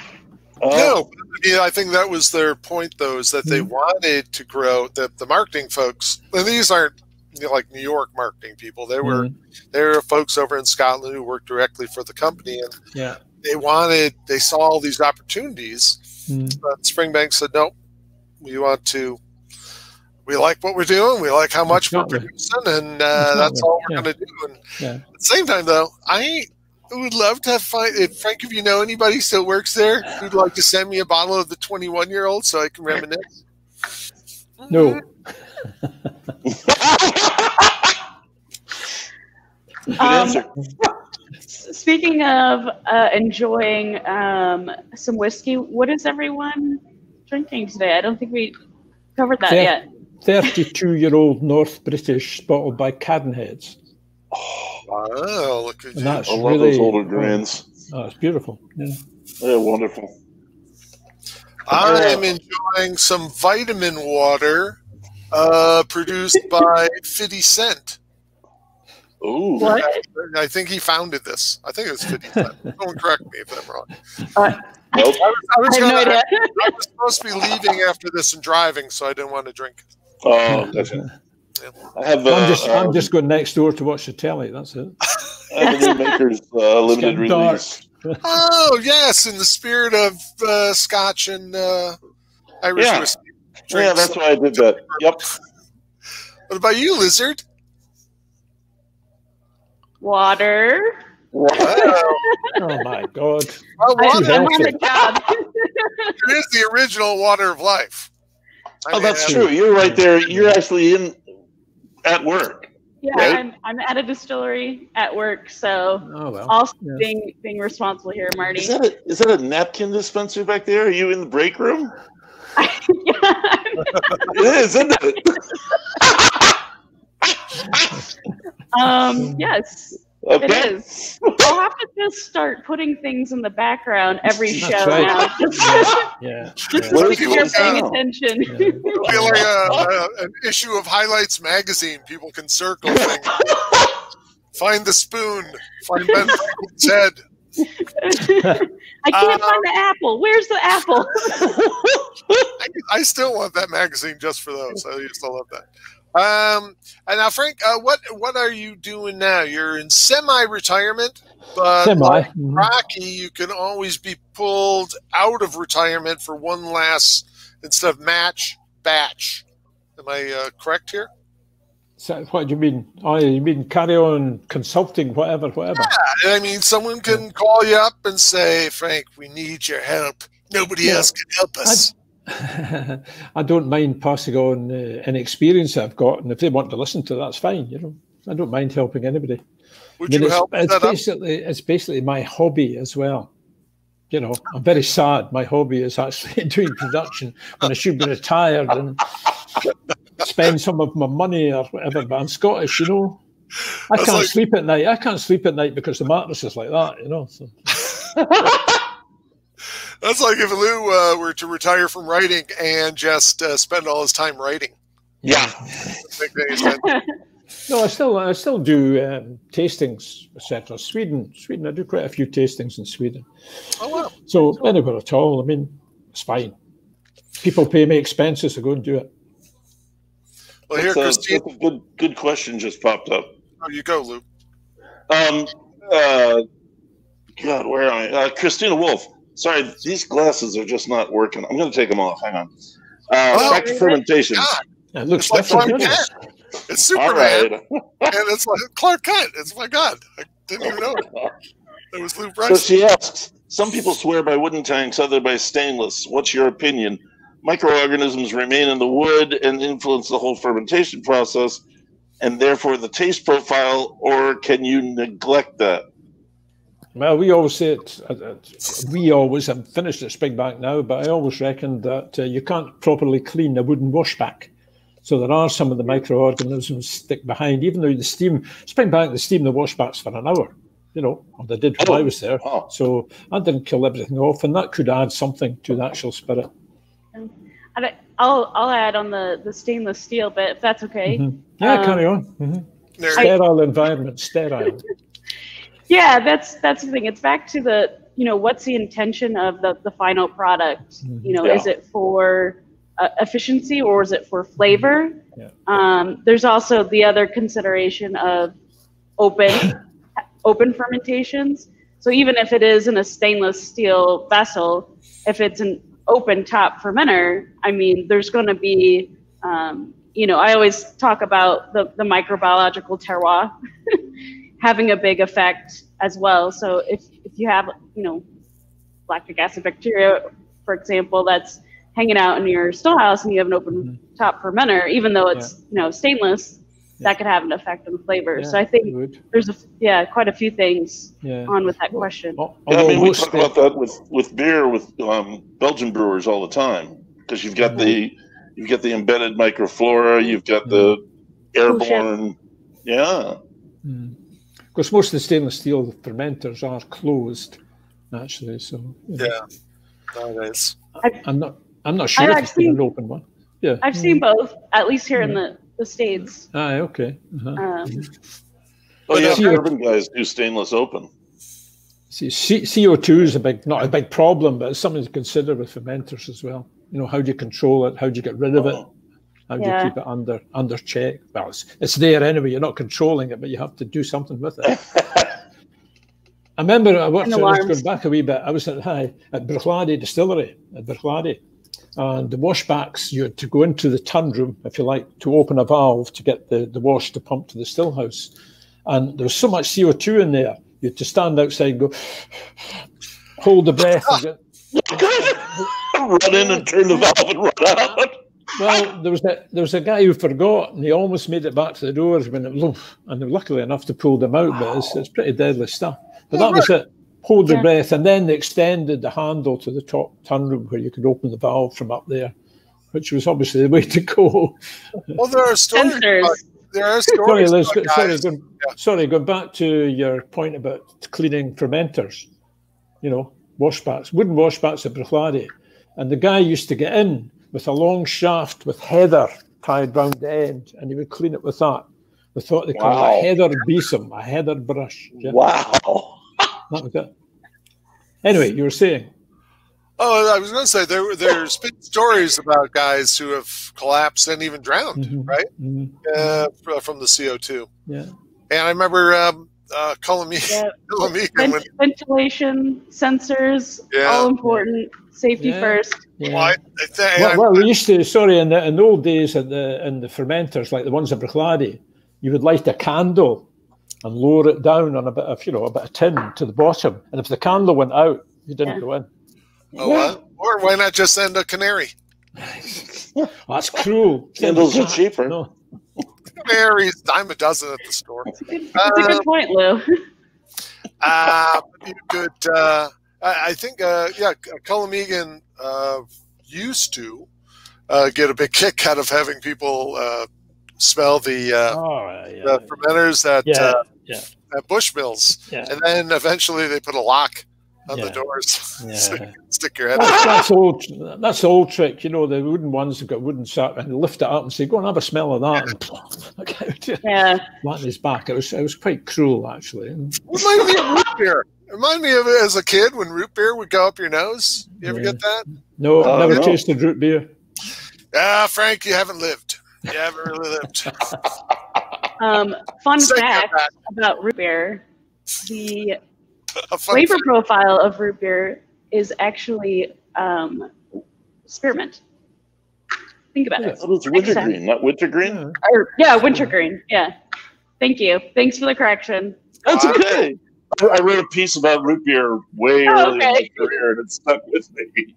[SPEAKER 4] Uh,
[SPEAKER 2] No, yeah, I think that was their point, though, is that they
[SPEAKER 3] Mhm.
[SPEAKER 2] wanted to grow the, the marketing folks. And these aren't you know, like New York marketing people. They were
[SPEAKER 3] Mhm.
[SPEAKER 2] they were folks over in Scotland who worked directly for the company, and
[SPEAKER 3] Yeah.
[SPEAKER 2] they wanted they saw all these opportunities.
[SPEAKER 3] Mm.
[SPEAKER 2] But Springbank said, "No, we want to. We like what we're doing. We like how much we're producing, and uh, that's all we're
[SPEAKER 3] Yeah.
[SPEAKER 2] going to do." And
[SPEAKER 3] Yeah.
[SPEAKER 2] at the same time, though, I would love to have find if Frank, if you know anybody still works there, who'd like to send me a bottle of the 21 year old so I can reminisce.
[SPEAKER 3] No.
[SPEAKER 4] Good
[SPEAKER 5] Um,
[SPEAKER 4] answer.
[SPEAKER 5] Speaking of uh, enjoying um, some whiskey, what is everyone drinking today? I don't think we covered that
[SPEAKER 3] Fair.
[SPEAKER 5] yet.
[SPEAKER 3] 32 year old North British bottled by Cadenheads.
[SPEAKER 2] Oh, Wow, look at
[SPEAKER 3] And
[SPEAKER 2] you.
[SPEAKER 3] that's
[SPEAKER 4] I love
[SPEAKER 3] really,
[SPEAKER 4] those older grains.
[SPEAKER 3] Oh, it's beautiful. Yeah.
[SPEAKER 4] They're wonderful.
[SPEAKER 2] I'm enjoying some vitamin water uh, produced by 50 Cent.
[SPEAKER 4] Ooh.
[SPEAKER 5] What?
[SPEAKER 2] I think he founded this. I think it was 50 Cent. Don't correct me if I'm wrong.
[SPEAKER 5] Uh,
[SPEAKER 4] Nope.
[SPEAKER 2] I was, I was
[SPEAKER 5] I
[SPEAKER 2] gonna-
[SPEAKER 5] idea.
[SPEAKER 2] I was supposed to be leaving after this and driving, so I didn't want to drink.
[SPEAKER 4] Oh, gotcha. I have, uh,
[SPEAKER 3] I'm just I'm
[SPEAKER 4] um,
[SPEAKER 3] just going next door to watch the telly. That's it.
[SPEAKER 4] I have a new Maker's uh, limited release.
[SPEAKER 2] Oh yes, in the spirit of uh, Scotch and uh, Irish
[SPEAKER 4] Yeah.
[SPEAKER 2] whiskey.
[SPEAKER 4] Yeah,
[SPEAKER 2] drinks.
[SPEAKER 4] that's why I did that. Yep.
[SPEAKER 2] What about you, Lizard?
[SPEAKER 5] Water.
[SPEAKER 2] Wow.
[SPEAKER 3] Oh my god!
[SPEAKER 2] Well,
[SPEAKER 5] I,
[SPEAKER 2] water
[SPEAKER 3] Too
[SPEAKER 5] I'm on
[SPEAKER 3] healthy.
[SPEAKER 5] the job.
[SPEAKER 2] it is the original water of life. I
[SPEAKER 4] Oh,
[SPEAKER 2] mean,
[SPEAKER 4] that's true. You're right there. You're actually in at work.
[SPEAKER 5] yeah,
[SPEAKER 4] Right.
[SPEAKER 5] I'm, I'm at a distillery at work, so
[SPEAKER 3] Oh well.
[SPEAKER 5] also
[SPEAKER 3] Yeah.
[SPEAKER 5] being being responsible here, Marty.
[SPEAKER 4] Is that a is that a napkin dispenser back there? Are you in the break room?
[SPEAKER 5] yeah.
[SPEAKER 4] It is, isn't it?
[SPEAKER 5] Um, yes,
[SPEAKER 4] Okay.
[SPEAKER 5] it is. I'll have to just start putting things in the background every show
[SPEAKER 3] right.
[SPEAKER 5] now, just,
[SPEAKER 3] Yeah.
[SPEAKER 5] just
[SPEAKER 3] yeah.
[SPEAKER 5] so
[SPEAKER 4] Where's
[SPEAKER 5] you're paying
[SPEAKER 4] sound?
[SPEAKER 5] attention.
[SPEAKER 3] yeah.
[SPEAKER 2] It'll like a, a, an issue of Highlights magazine. People can circle things. Find the spoon. Find Ben Franklin's head.
[SPEAKER 5] I can't
[SPEAKER 2] Uh,
[SPEAKER 5] find the apple. Where's the apple?
[SPEAKER 2] I, I still want that magazine just for those. I used to love that. Um, and now, Frank, uh, what what are you doing now? You're in semi-retirement, but
[SPEAKER 3] Semi.
[SPEAKER 2] like
[SPEAKER 3] mhm.
[SPEAKER 2] Rocky, you can always be pulled out of retirement for one last instead of match batch. Am I uh, correct here?
[SPEAKER 3] So what do you mean? Oh, you mean carry on consulting, whatever, whatever.
[SPEAKER 2] Yeah, I mean, someone can call you up and say, "Frank, we need your help. Nobody
[SPEAKER 3] Yeah.
[SPEAKER 2] else can help us."
[SPEAKER 3] I don't mind passing on uh, an experience I've got, and if they want to listen to that's fine. You know, I don't mind helping anybody.
[SPEAKER 2] Would
[SPEAKER 3] I mean,
[SPEAKER 2] you
[SPEAKER 3] it's,
[SPEAKER 2] help
[SPEAKER 3] it's
[SPEAKER 2] set up?
[SPEAKER 3] basically it's basically my hobby as well. You know, I'm very sad. My hobby is actually doing production when I should be retired and spend some of my money or whatever. But I'm Scottish, you know. I
[SPEAKER 2] That's
[SPEAKER 3] can't
[SPEAKER 2] like-
[SPEAKER 3] sleep at night. I can't sleep at night because the mattress is like that, you know. So,
[SPEAKER 2] That's like if Lew uh, were to retire from writing and just uh, spend all his time writing.
[SPEAKER 4] Yeah.
[SPEAKER 2] Make any sense?
[SPEAKER 3] no, I still I still do um, tastings, etc. Sweden, Sweden. I do quite a few tastings in Sweden.
[SPEAKER 2] oh wow!
[SPEAKER 3] So anywhere at all, I mean, it's fine. People pay me expenses to go and do it.
[SPEAKER 2] Well, here,
[SPEAKER 4] That's a,
[SPEAKER 2] Christine,
[SPEAKER 4] that's a good good question just popped up.
[SPEAKER 2] oh, you go, Lew.
[SPEAKER 4] Um, uh, God, where am I? Uh, Christina Wolf. Sorry, these glasses are just not working. I'm going to take them off. Hang on. Uh,
[SPEAKER 2] Oh,
[SPEAKER 4] back to fermentation.
[SPEAKER 3] It looks
[SPEAKER 2] It's like
[SPEAKER 3] different.
[SPEAKER 2] Clark? Kent. it's
[SPEAKER 4] All
[SPEAKER 2] Superman,
[SPEAKER 4] right.
[SPEAKER 2] and it's like Clark Kent. It's my God, I didn't even know it. It was Lew
[SPEAKER 4] So she asks, some people swear by wooden tanks, other by stainless. What's your opinion? Microorganisms remain in the wood and influence the whole fermentation process, and therefore the taste profile, or can you neglect that?
[SPEAKER 3] Well, we always say it. uh, uh, We always have finished at Springbank now, but I always reckon that uh, you can't properly clean a wooden washback. So there are some of the microorganisms stick behind, even though the steam Springbank they steam the washbacks for an hour. You know, or they did when I
[SPEAKER 4] Oh,
[SPEAKER 3] was there.
[SPEAKER 4] wow.
[SPEAKER 3] So I didn't kill everything off, and that could add something to the actual spirit.
[SPEAKER 5] And I- I'll I'll add on the the stainless steel bit if that's okay.
[SPEAKER 3] Mhm. Yeah,
[SPEAKER 5] Um,
[SPEAKER 3] carry on. hmm
[SPEAKER 2] There,
[SPEAKER 3] Sterile environment, sterile.
[SPEAKER 5] Yeah, that's that's the thing. It's back to the you know what's the intention of the the final product? You know, is it for uh, efficiency or is it for flavor?
[SPEAKER 3] Yeah.
[SPEAKER 5] Um, there's also the other consideration of open open fermentations. So even if it is in a stainless steel vessel, if it's an open top fermenter, I mean, there's going to be, um, you know, I always talk about the, the microbiological terroir having a big effect as well. So if, if you have, you know, lactic acid bacteria, for example, that's hanging out in your still house and you have an open mm-hmm. top fermenter, even though it's, you know, stainless,
[SPEAKER 3] Yeah.
[SPEAKER 5] that could have an effect on flavor. so I think there's a, yeah, quite a few things
[SPEAKER 3] Yeah.
[SPEAKER 5] on with that question.
[SPEAKER 3] Al-
[SPEAKER 4] Yeah, I mean, we talk about that with, with beer with um, Belgian brewers all the time because you've got the mm-hmm. you've got the embedded microflora, you've got the mm-hmm. airborne, yeah.
[SPEAKER 3] Because most of the stainless steel fermenters are closed, actually. So you
[SPEAKER 2] yeah, nowadays.
[SPEAKER 3] I'm not. I'm not sure
[SPEAKER 5] I've
[SPEAKER 3] if it's been an open one. Yeah.
[SPEAKER 5] I've seen both, at least here in the, the States.
[SPEAKER 3] Ah, okay. Uh-huh.
[SPEAKER 5] Um,
[SPEAKER 4] Oh yeah, urban guys do stainless open.
[SPEAKER 3] See, CO2 is a big, not a big problem, but it's something to consider with fermenters as well. You know, how do you control it? How do you get rid of it? How do
[SPEAKER 5] Yeah.
[SPEAKER 3] you keep it under under check? Well, it's, it's there anyway. You're not controlling it, but you have to do something with it. I remember I worked was going back a wee bit. I was at hi at Bruichladdich Distillery at Bruichladdich, and the washbacks you had to go into the turn room, if you like, to open a valve to get the, the wash to pump to the still house. And there was so much CO2 in there, you had to stand outside and go, hold the breath. And get,
[SPEAKER 4] run in and turn the valve and run out.
[SPEAKER 3] Well, there was a there was a guy who forgot, and he almost made it back to the doors when it was, and they were luckily enough to pull them out. But it's, it's pretty deadly stuff. But that was it. Hold your
[SPEAKER 5] Yeah.
[SPEAKER 3] breath, and then they extended the handle to the top turn room where you could open the valve from up there, which was obviously the way to go.
[SPEAKER 2] Well, there are stories. About, there are
[SPEAKER 3] Sorry,
[SPEAKER 2] stories.
[SPEAKER 3] Liz,
[SPEAKER 2] about
[SPEAKER 3] sorry,
[SPEAKER 2] guys-
[SPEAKER 3] going, sorry, going back to your point about cleaning fermenters, you know, washbacks, wooden washbacks at Bruichladdich. And the guy used to get in with a long shaft with heather tied round the end, and he would clean it with that. They thought they called
[SPEAKER 4] Wow.
[SPEAKER 3] it a heather besom, a heather brush. Yeah,
[SPEAKER 4] Wow.
[SPEAKER 3] that was it. Anyway, you were saying,
[SPEAKER 2] Oh, I was going to say there. There's been stories about guys who have collapsed and even drowned,
[SPEAKER 3] Mhm.
[SPEAKER 2] right?
[SPEAKER 3] Mhm.
[SPEAKER 2] Uh, from the CO2.
[SPEAKER 3] yeah,
[SPEAKER 2] And I remember um, uh, Colomine,
[SPEAKER 5] yeah,
[SPEAKER 2] Colomine
[SPEAKER 5] vent- ventilation, sensors,
[SPEAKER 2] Yeah.
[SPEAKER 5] all important. Safety
[SPEAKER 3] Yeah.
[SPEAKER 5] first.
[SPEAKER 3] yeah.
[SPEAKER 2] well, I, I think,
[SPEAKER 3] Well, well, we used to. Sorry, in the, in the old days, in the in the fermenters, like the ones at Bruichladdich, you would light a candle and lower it down on a bit of, you know, a bit of tin to the bottom, and if the candle went out, you didn't
[SPEAKER 5] Yeah.
[SPEAKER 3] go in.
[SPEAKER 2] oh, what? or why not just send a canary?
[SPEAKER 3] That's cruel.
[SPEAKER 4] Candles are cheaper.
[SPEAKER 3] No.
[SPEAKER 2] Canaries, dime a dozen at the store.
[SPEAKER 5] That's a good, it's a good point, Lew.
[SPEAKER 2] Uh, you could, uh, I, I think, uh, yeah, Colum Egan uh, used to uh, get a big kick out of having people uh, smell the, uh,
[SPEAKER 3] Oh, yeah.
[SPEAKER 2] the fermenters at,
[SPEAKER 3] Yeah,
[SPEAKER 2] uh,
[SPEAKER 3] yeah.
[SPEAKER 2] at Bushmills.
[SPEAKER 3] Yeah.
[SPEAKER 2] And then eventually they put a lock on the
[SPEAKER 3] Yeah.
[SPEAKER 2] doors so you stick your head out.
[SPEAKER 3] That's, that's old. That's the old trick, you know. The wooden ones have got wooden sap and lift it up and say, "Go and have a smell of that." And okay,
[SPEAKER 5] Yeah.
[SPEAKER 3] flatten his back. It was it was quite cruel, actually.
[SPEAKER 2] Remind me of root beer. Remind me of it as a kid when root beer would go up your nose. You ever
[SPEAKER 3] Yeah.
[SPEAKER 2] get that?
[SPEAKER 3] No,
[SPEAKER 4] Oh,
[SPEAKER 3] never
[SPEAKER 4] no.
[SPEAKER 3] tasted root beer.
[SPEAKER 2] Ah, Frank, you haven't lived. You haven't really lived.
[SPEAKER 5] Um, fun
[SPEAKER 2] Say
[SPEAKER 5] fact about root beer: the
[SPEAKER 2] A fun
[SPEAKER 5] flavor
[SPEAKER 2] fact.
[SPEAKER 5] profile of root beer is actually um, spearmint. Think about it.
[SPEAKER 4] Oh, it's wintergreen, not wintergreen.
[SPEAKER 3] Yeah.
[SPEAKER 5] Or yeah, wintergreen. Yeah. Thank you. Thanks for the correction.
[SPEAKER 4] That's okay. I I read a piece about root beer way
[SPEAKER 5] Oh,
[SPEAKER 4] early in my career, and it stuck with me.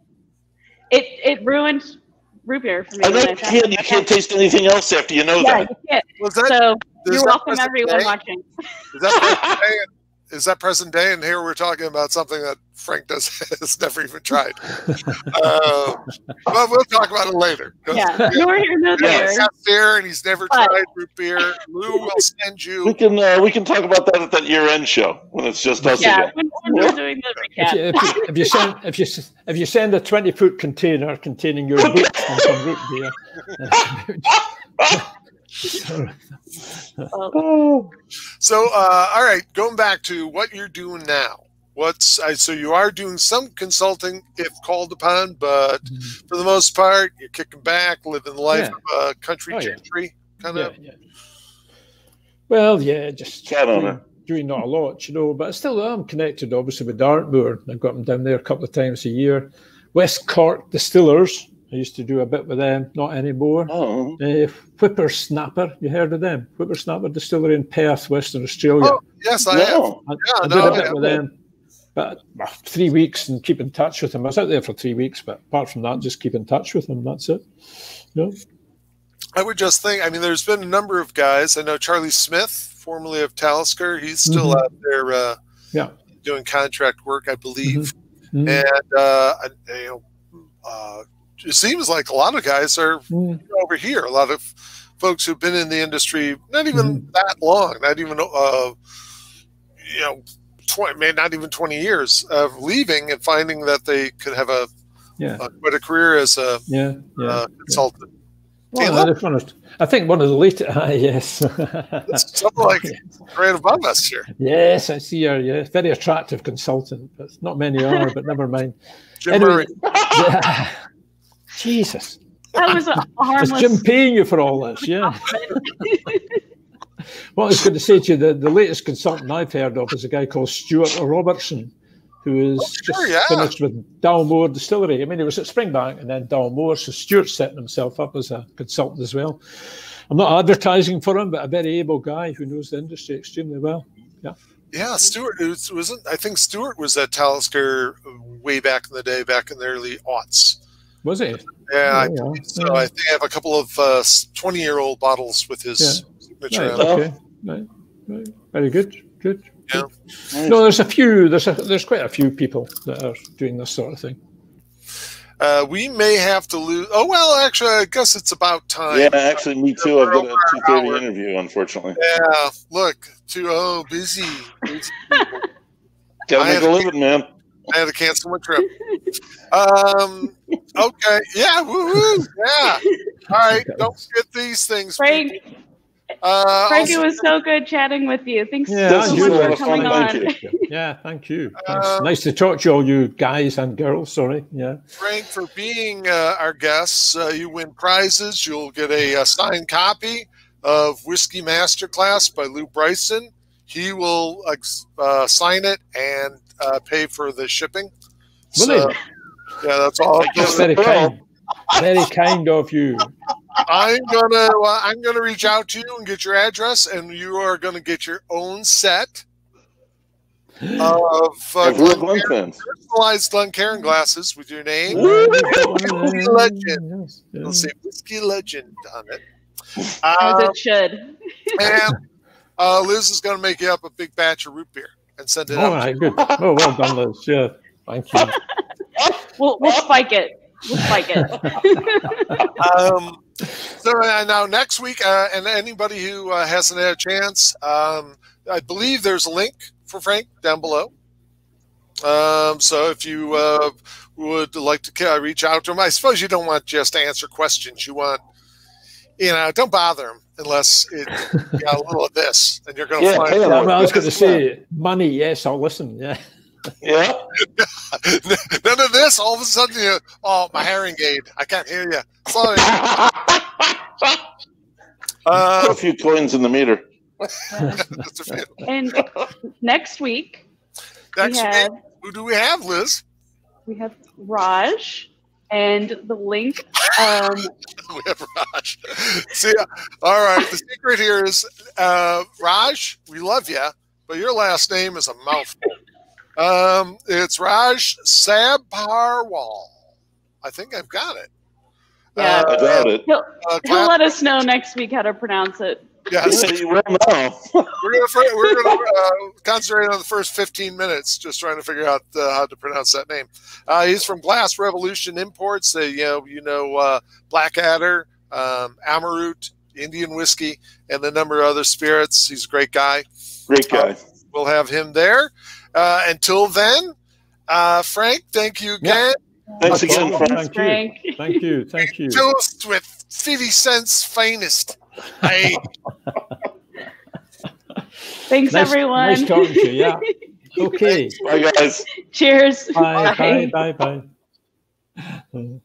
[SPEAKER 5] It it ruined root beer for me.
[SPEAKER 4] I know you can't, you can't taste anything else after you know
[SPEAKER 5] Yeah,
[SPEAKER 4] that.
[SPEAKER 5] you can't.
[SPEAKER 2] Was that,
[SPEAKER 5] So you're welcome, everyone
[SPEAKER 2] day?
[SPEAKER 5] watching.
[SPEAKER 2] Is that present day? is that present day? And here we're talking about something that Frank does has never even tried. uh, but we'll talk about it later.
[SPEAKER 5] Yeah,
[SPEAKER 2] we-
[SPEAKER 5] nor here nor
[SPEAKER 2] He's
[SPEAKER 5] there.
[SPEAKER 2] and he's never
[SPEAKER 5] But-
[SPEAKER 2] tried root beer. Lew will send you.
[SPEAKER 4] We can uh, we can talk about that at that year end show when it's just us
[SPEAKER 5] Yeah,
[SPEAKER 4] again.
[SPEAKER 5] when, when we're doing the
[SPEAKER 3] If you,
[SPEAKER 5] recap.
[SPEAKER 3] if, you, if you send if you if you send a twenty foot container containing your boots and some root beer,
[SPEAKER 5] Well,
[SPEAKER 2] So, uh, all right, going back to what you're doing now. What's uh, so you are doing some consulting if called upon, but for the most part, you're kicking back, living the life
[SPEAKER 3] Yeah.
[SPEAKER 2] of a country
[SPEAKER 3] Oh, yeah.
[SPEAKER 2] gentry kind
[SPEAKER 3] yeah,
[SPEAKER 2] of.
[SPEAKER 3] yeah. Well, yeah, just
[SPEAKER 4] Cat
[SPEAKER 3] doing,
[SPEAKER 4] owner.
[SPEAKER 3] doing not a lot, you know, but still I still am connected, obviously, with Dartmoor. I've got them down there a couple of times a year. West Cork Distillers, I used to do a bit with them, not anymore.
[SPEAKER 4] Oh,
[SPEAKER 3] Uh, Whippersnapper, you heard of them? Whippersnapper Distillery in Perth, Western Australia.
[SPEAKER 2] Oh, yes, I have.
[SPEAKER 3] I,
[SPEAKER 2] yeah,
[SPEAKER 3] I
[SPEAKER 2] no,
[SPEAKER 3] did a
[SPEAKER 2] I
[SPEAKER 3] bit
[SPEAKER 2] have.
[SPEAKER 3] with them, but well, three weeks and keep in touch with them. I was out there for three weeks, but apart from that, just keep in touch with them. That's it. No,
[SPEAKER 2] I would just think. I mean, there's been a number of guys. I know Charlie Smith, formerly of Talisker. He's still
[SPEAKER 3] Mhm.
[SPEAKER 2] out there uh,
[SPEAKER 3] Yeah.
[SPEAKER 2] doing contract work, I believe.
[SPEAKER 3] Mhm.
[SPEAKER 2] And uh, I- you know, uh, it seems like a lot of guys are
[SPEAKER 3] Mm,
[SPEAKER 2] over here. A lot of folks who've been in the industry not even that long, not even uh, you know, twenty, maybe not even twenty years of leaving and finding that they could have a,
[SPEAKER 3] yeah,
[SPEAKER 2] a quite a career as a
[SPEAKER 3] yeah, yeah.
[SPEAKER 2] uh, consultant.
[SPEAKER 3] Well,
[SPEAKER 2] Taylor?
[SPEAKER 3] I just I think one of the latest. Ah, yes.
[SPEAKER 2] It's something like right above us here.
[SPEAKER 3] yes, I see her. Yeah, very attractive consultant. But not many are, but never mind.
[SPEAKER 2] Jim
[SPEAKER 3] Anyway,
[SPEAKER 2] Murray.
[SPEAKER 3] yeah. Jesus,
[SPEAKER 5] that was a
[SPEAKER 3] is
[SPEAKER 5] harmless.
[SPEAKER 3] Jim paying you for all this? Yeah. What I was going to say to you, the, the latest consultant I've heard of is a guy called Stuart Robertson, who is
[SPEAKER 2] Oh, sure,
[SPEAKER 3] just
[SPEAKER 2] yeah.
[SPEAKER 3] finished with Dalmore Distillery. I mean, he was at Springbank and then Dalmore, so Stuart's setting himself up as a consultant as well. I'm not advertising for him, but a very able guy who knows the industry extremely well.
[SPEAKER 2] Yeah, Stuart it was, wasn't. I think Stuart was at Talisker way back in the day, back in the early aughts.
[SPEAKER 3] Was it?
[SPEAKER 2] Yeah,
[SPEAKER 3] Oh,
[SPEAKER 2] I so.
[SPEAKER 3] Yeah.
[SPEAKER 2] I think I have a couple of uh, twenty-year-old bottles with his signature.
[SPEAKER 3] Right, okay. Right, right. Very good. Good.
[SPEAKER 2] Yeah.
[SPEAKER 3] good. No, there's a few. There's a, there's quite a few people that are doing this sort of thing.
[SPEAKER 2] Uh, we may have to lose. Oh well, actually, I guess it's about time.
[SPEAKER 4] Yeah, actually, me too. I've got a two thirty interview, unfortunately.
[SPEAKER 2] Yeah, look, too oh busy. busy people.
[SPEAKER 4] Gotta
[SPEAKER 2] had
[SPEAKER 4] make a
[SPEAKER 2] a-
[SPEAKER 4] living, man.
[SPEAKER 2] I had to cancel my trip. Um. Okay. Yeah. Woo. Yeah. All right. Don't forget these things.
[SPEAKER 5] Frank,
[SPEAKER 2] Uh,
[SPEAKER 5] Frank, it was so good chatting with you. Thanks
[SPEAKER 3] Yeah,
[SPEAKER 5] so
[SPEAKER 4] This
[SPEAKER 5] much
[SPEAKER 4] is a lot
[SPEAKER 5] for coming on.
[SPEAKER 4] Thank.
[SPEAKER 3] Yeah, thank you.
[SPEAKER 2] Uh,
[SPEAKER 3] nice to talk to all you guys and girls. Sorry. Yeah.
[SPEAKER 2] Frank, for being uh, our guests. Uh, you win prizes. You'll get a, uh signed copy of Whiskey Masterclass by Lew Bryson. He will uh, sign it and uh, pay for the shipping. So,
[SPEAKER 3] Really?
[SPEAKER 2] yeah, that's all.
[SPEAKER 3] That's very kind. Very kind of you.
[SPEAKER 2] I'm gonna uh, I'm gonna reach out to you and get your address, and you are gonna get your own set of uh,
[SPEAKER 4] Of real
[SPEAKER 2] Glen-
[SPEAKER 4] Glen
[SPEAKER 2] personalized Glencairn glasses with your name.
[SPEAKER 3] Yes,
[SPEAKER 2] It'll
[SPEAKER 3] yeah.
[SPEAKER 2] say whiskey legend on it.
[SPEAKER 5] As
[SPEAKER 2] Um,
[SPEAKER 5] it should.
[SPEAKER 2] and uh, Liz is going to make you up a big batch of root beer and send it
[SPEAKER 3] All
[SPEAKER 2] out.
[SPEAKER 3] right, good. Oh, well done, Liz. Yeah, thank you.
[SPEAKER 5] We'll, we'll spike it. We'll spike it.
[SPEAKER 2] Um, so uh, now next week, uh, and anybody who uh, hasn't had a chance, um, I believe there's a link for Frank down below. Um, so if you uh, would like to uh, reach out to him, I suppose you don't want just to answer questions. You want, you know, don't bother him unless it got a little of this, and you're going to
[SPEAKER 4] Yeah,
[SPEAKER 2] find.
[SPEAKER 4] hey,
[SPEAKER 3] Yeah,
[SPEAKER 4] Well,
[SPEAKER 3] well, I was going to
[SPEAKER 4] yeah.
[SPEAKER 3] say money. Yes, I'll listen. Yeah.
[SPEAKER 4] Yeah.
[SPEAKER 2] None of this. All of a sudden, you, oh, my hearing aid. I can't hear you. Sorry.
[SPEAKER 4] Put
[SPEAKER 2] Uh,
[SPEAKER 4] a few coins in the meter.
[SPEAKER 2] just a few.
[SPEAKER 5] And next week,
[SPEAKER 2] Next
[SPEAKER 5] we have,
[SPEAKER 2] week, who do we have, Liz?
[SPEAKER 5] we have Raj and the link. Um,
[SPEAKER 2] We have Raj. See, all right. The secret here is, uh, Raj, we love you, but your last name is a mouthful. Um, it's Raj Sabharwal. I think I've got it.
[SPEAKER 5] Yeah.
[SPEAKER 4] I doubt it.
[SPEAKER 5] He'll,
[SPEAKER 2] Uh,
[SPEAKER 5] he'll let us know next week how to pronounce it.
[SPEAKER 2] Yes.
[SPEAKER 4] Yeah, you will know.
[SPEAKER 2] we're gonna we're gonna uh, concentrate on the first 15 minutes, just trying to figure out uh, how to pronounce that name. Uh, he's from Glass Revolution Imports. They, you know, you know, uh, Blackadder, um, Amrut, Indian whiskey, and a number of other spirits. He's a great guy.
[SPEAKER 4] Great guy.
[SPEAKER 2] We'll have him there. Uh, until then, uh, Frank, thank you again.
[SPEAKER 4] Thanks again. Frank.
[SPEAKER 3] Thank you. Thank you. Thank you.
[SPEAKER 2] Toast with 50 cents finest. Hey,
[SPEAKER 5] Thanks,
[SPEAKER 3] Nice-
[SPEAKER 5] everyone.
[SPEAKER 3] nice talking to you, yeah. Okay.
[SPEAKER 4] Bye, guys.
[SPEAKER 5] Cheers.
[SPEAKER 3] Bye.
[SPEAKER 5] Bye.
[SPEAKER 3] Bye. Bye. Bye.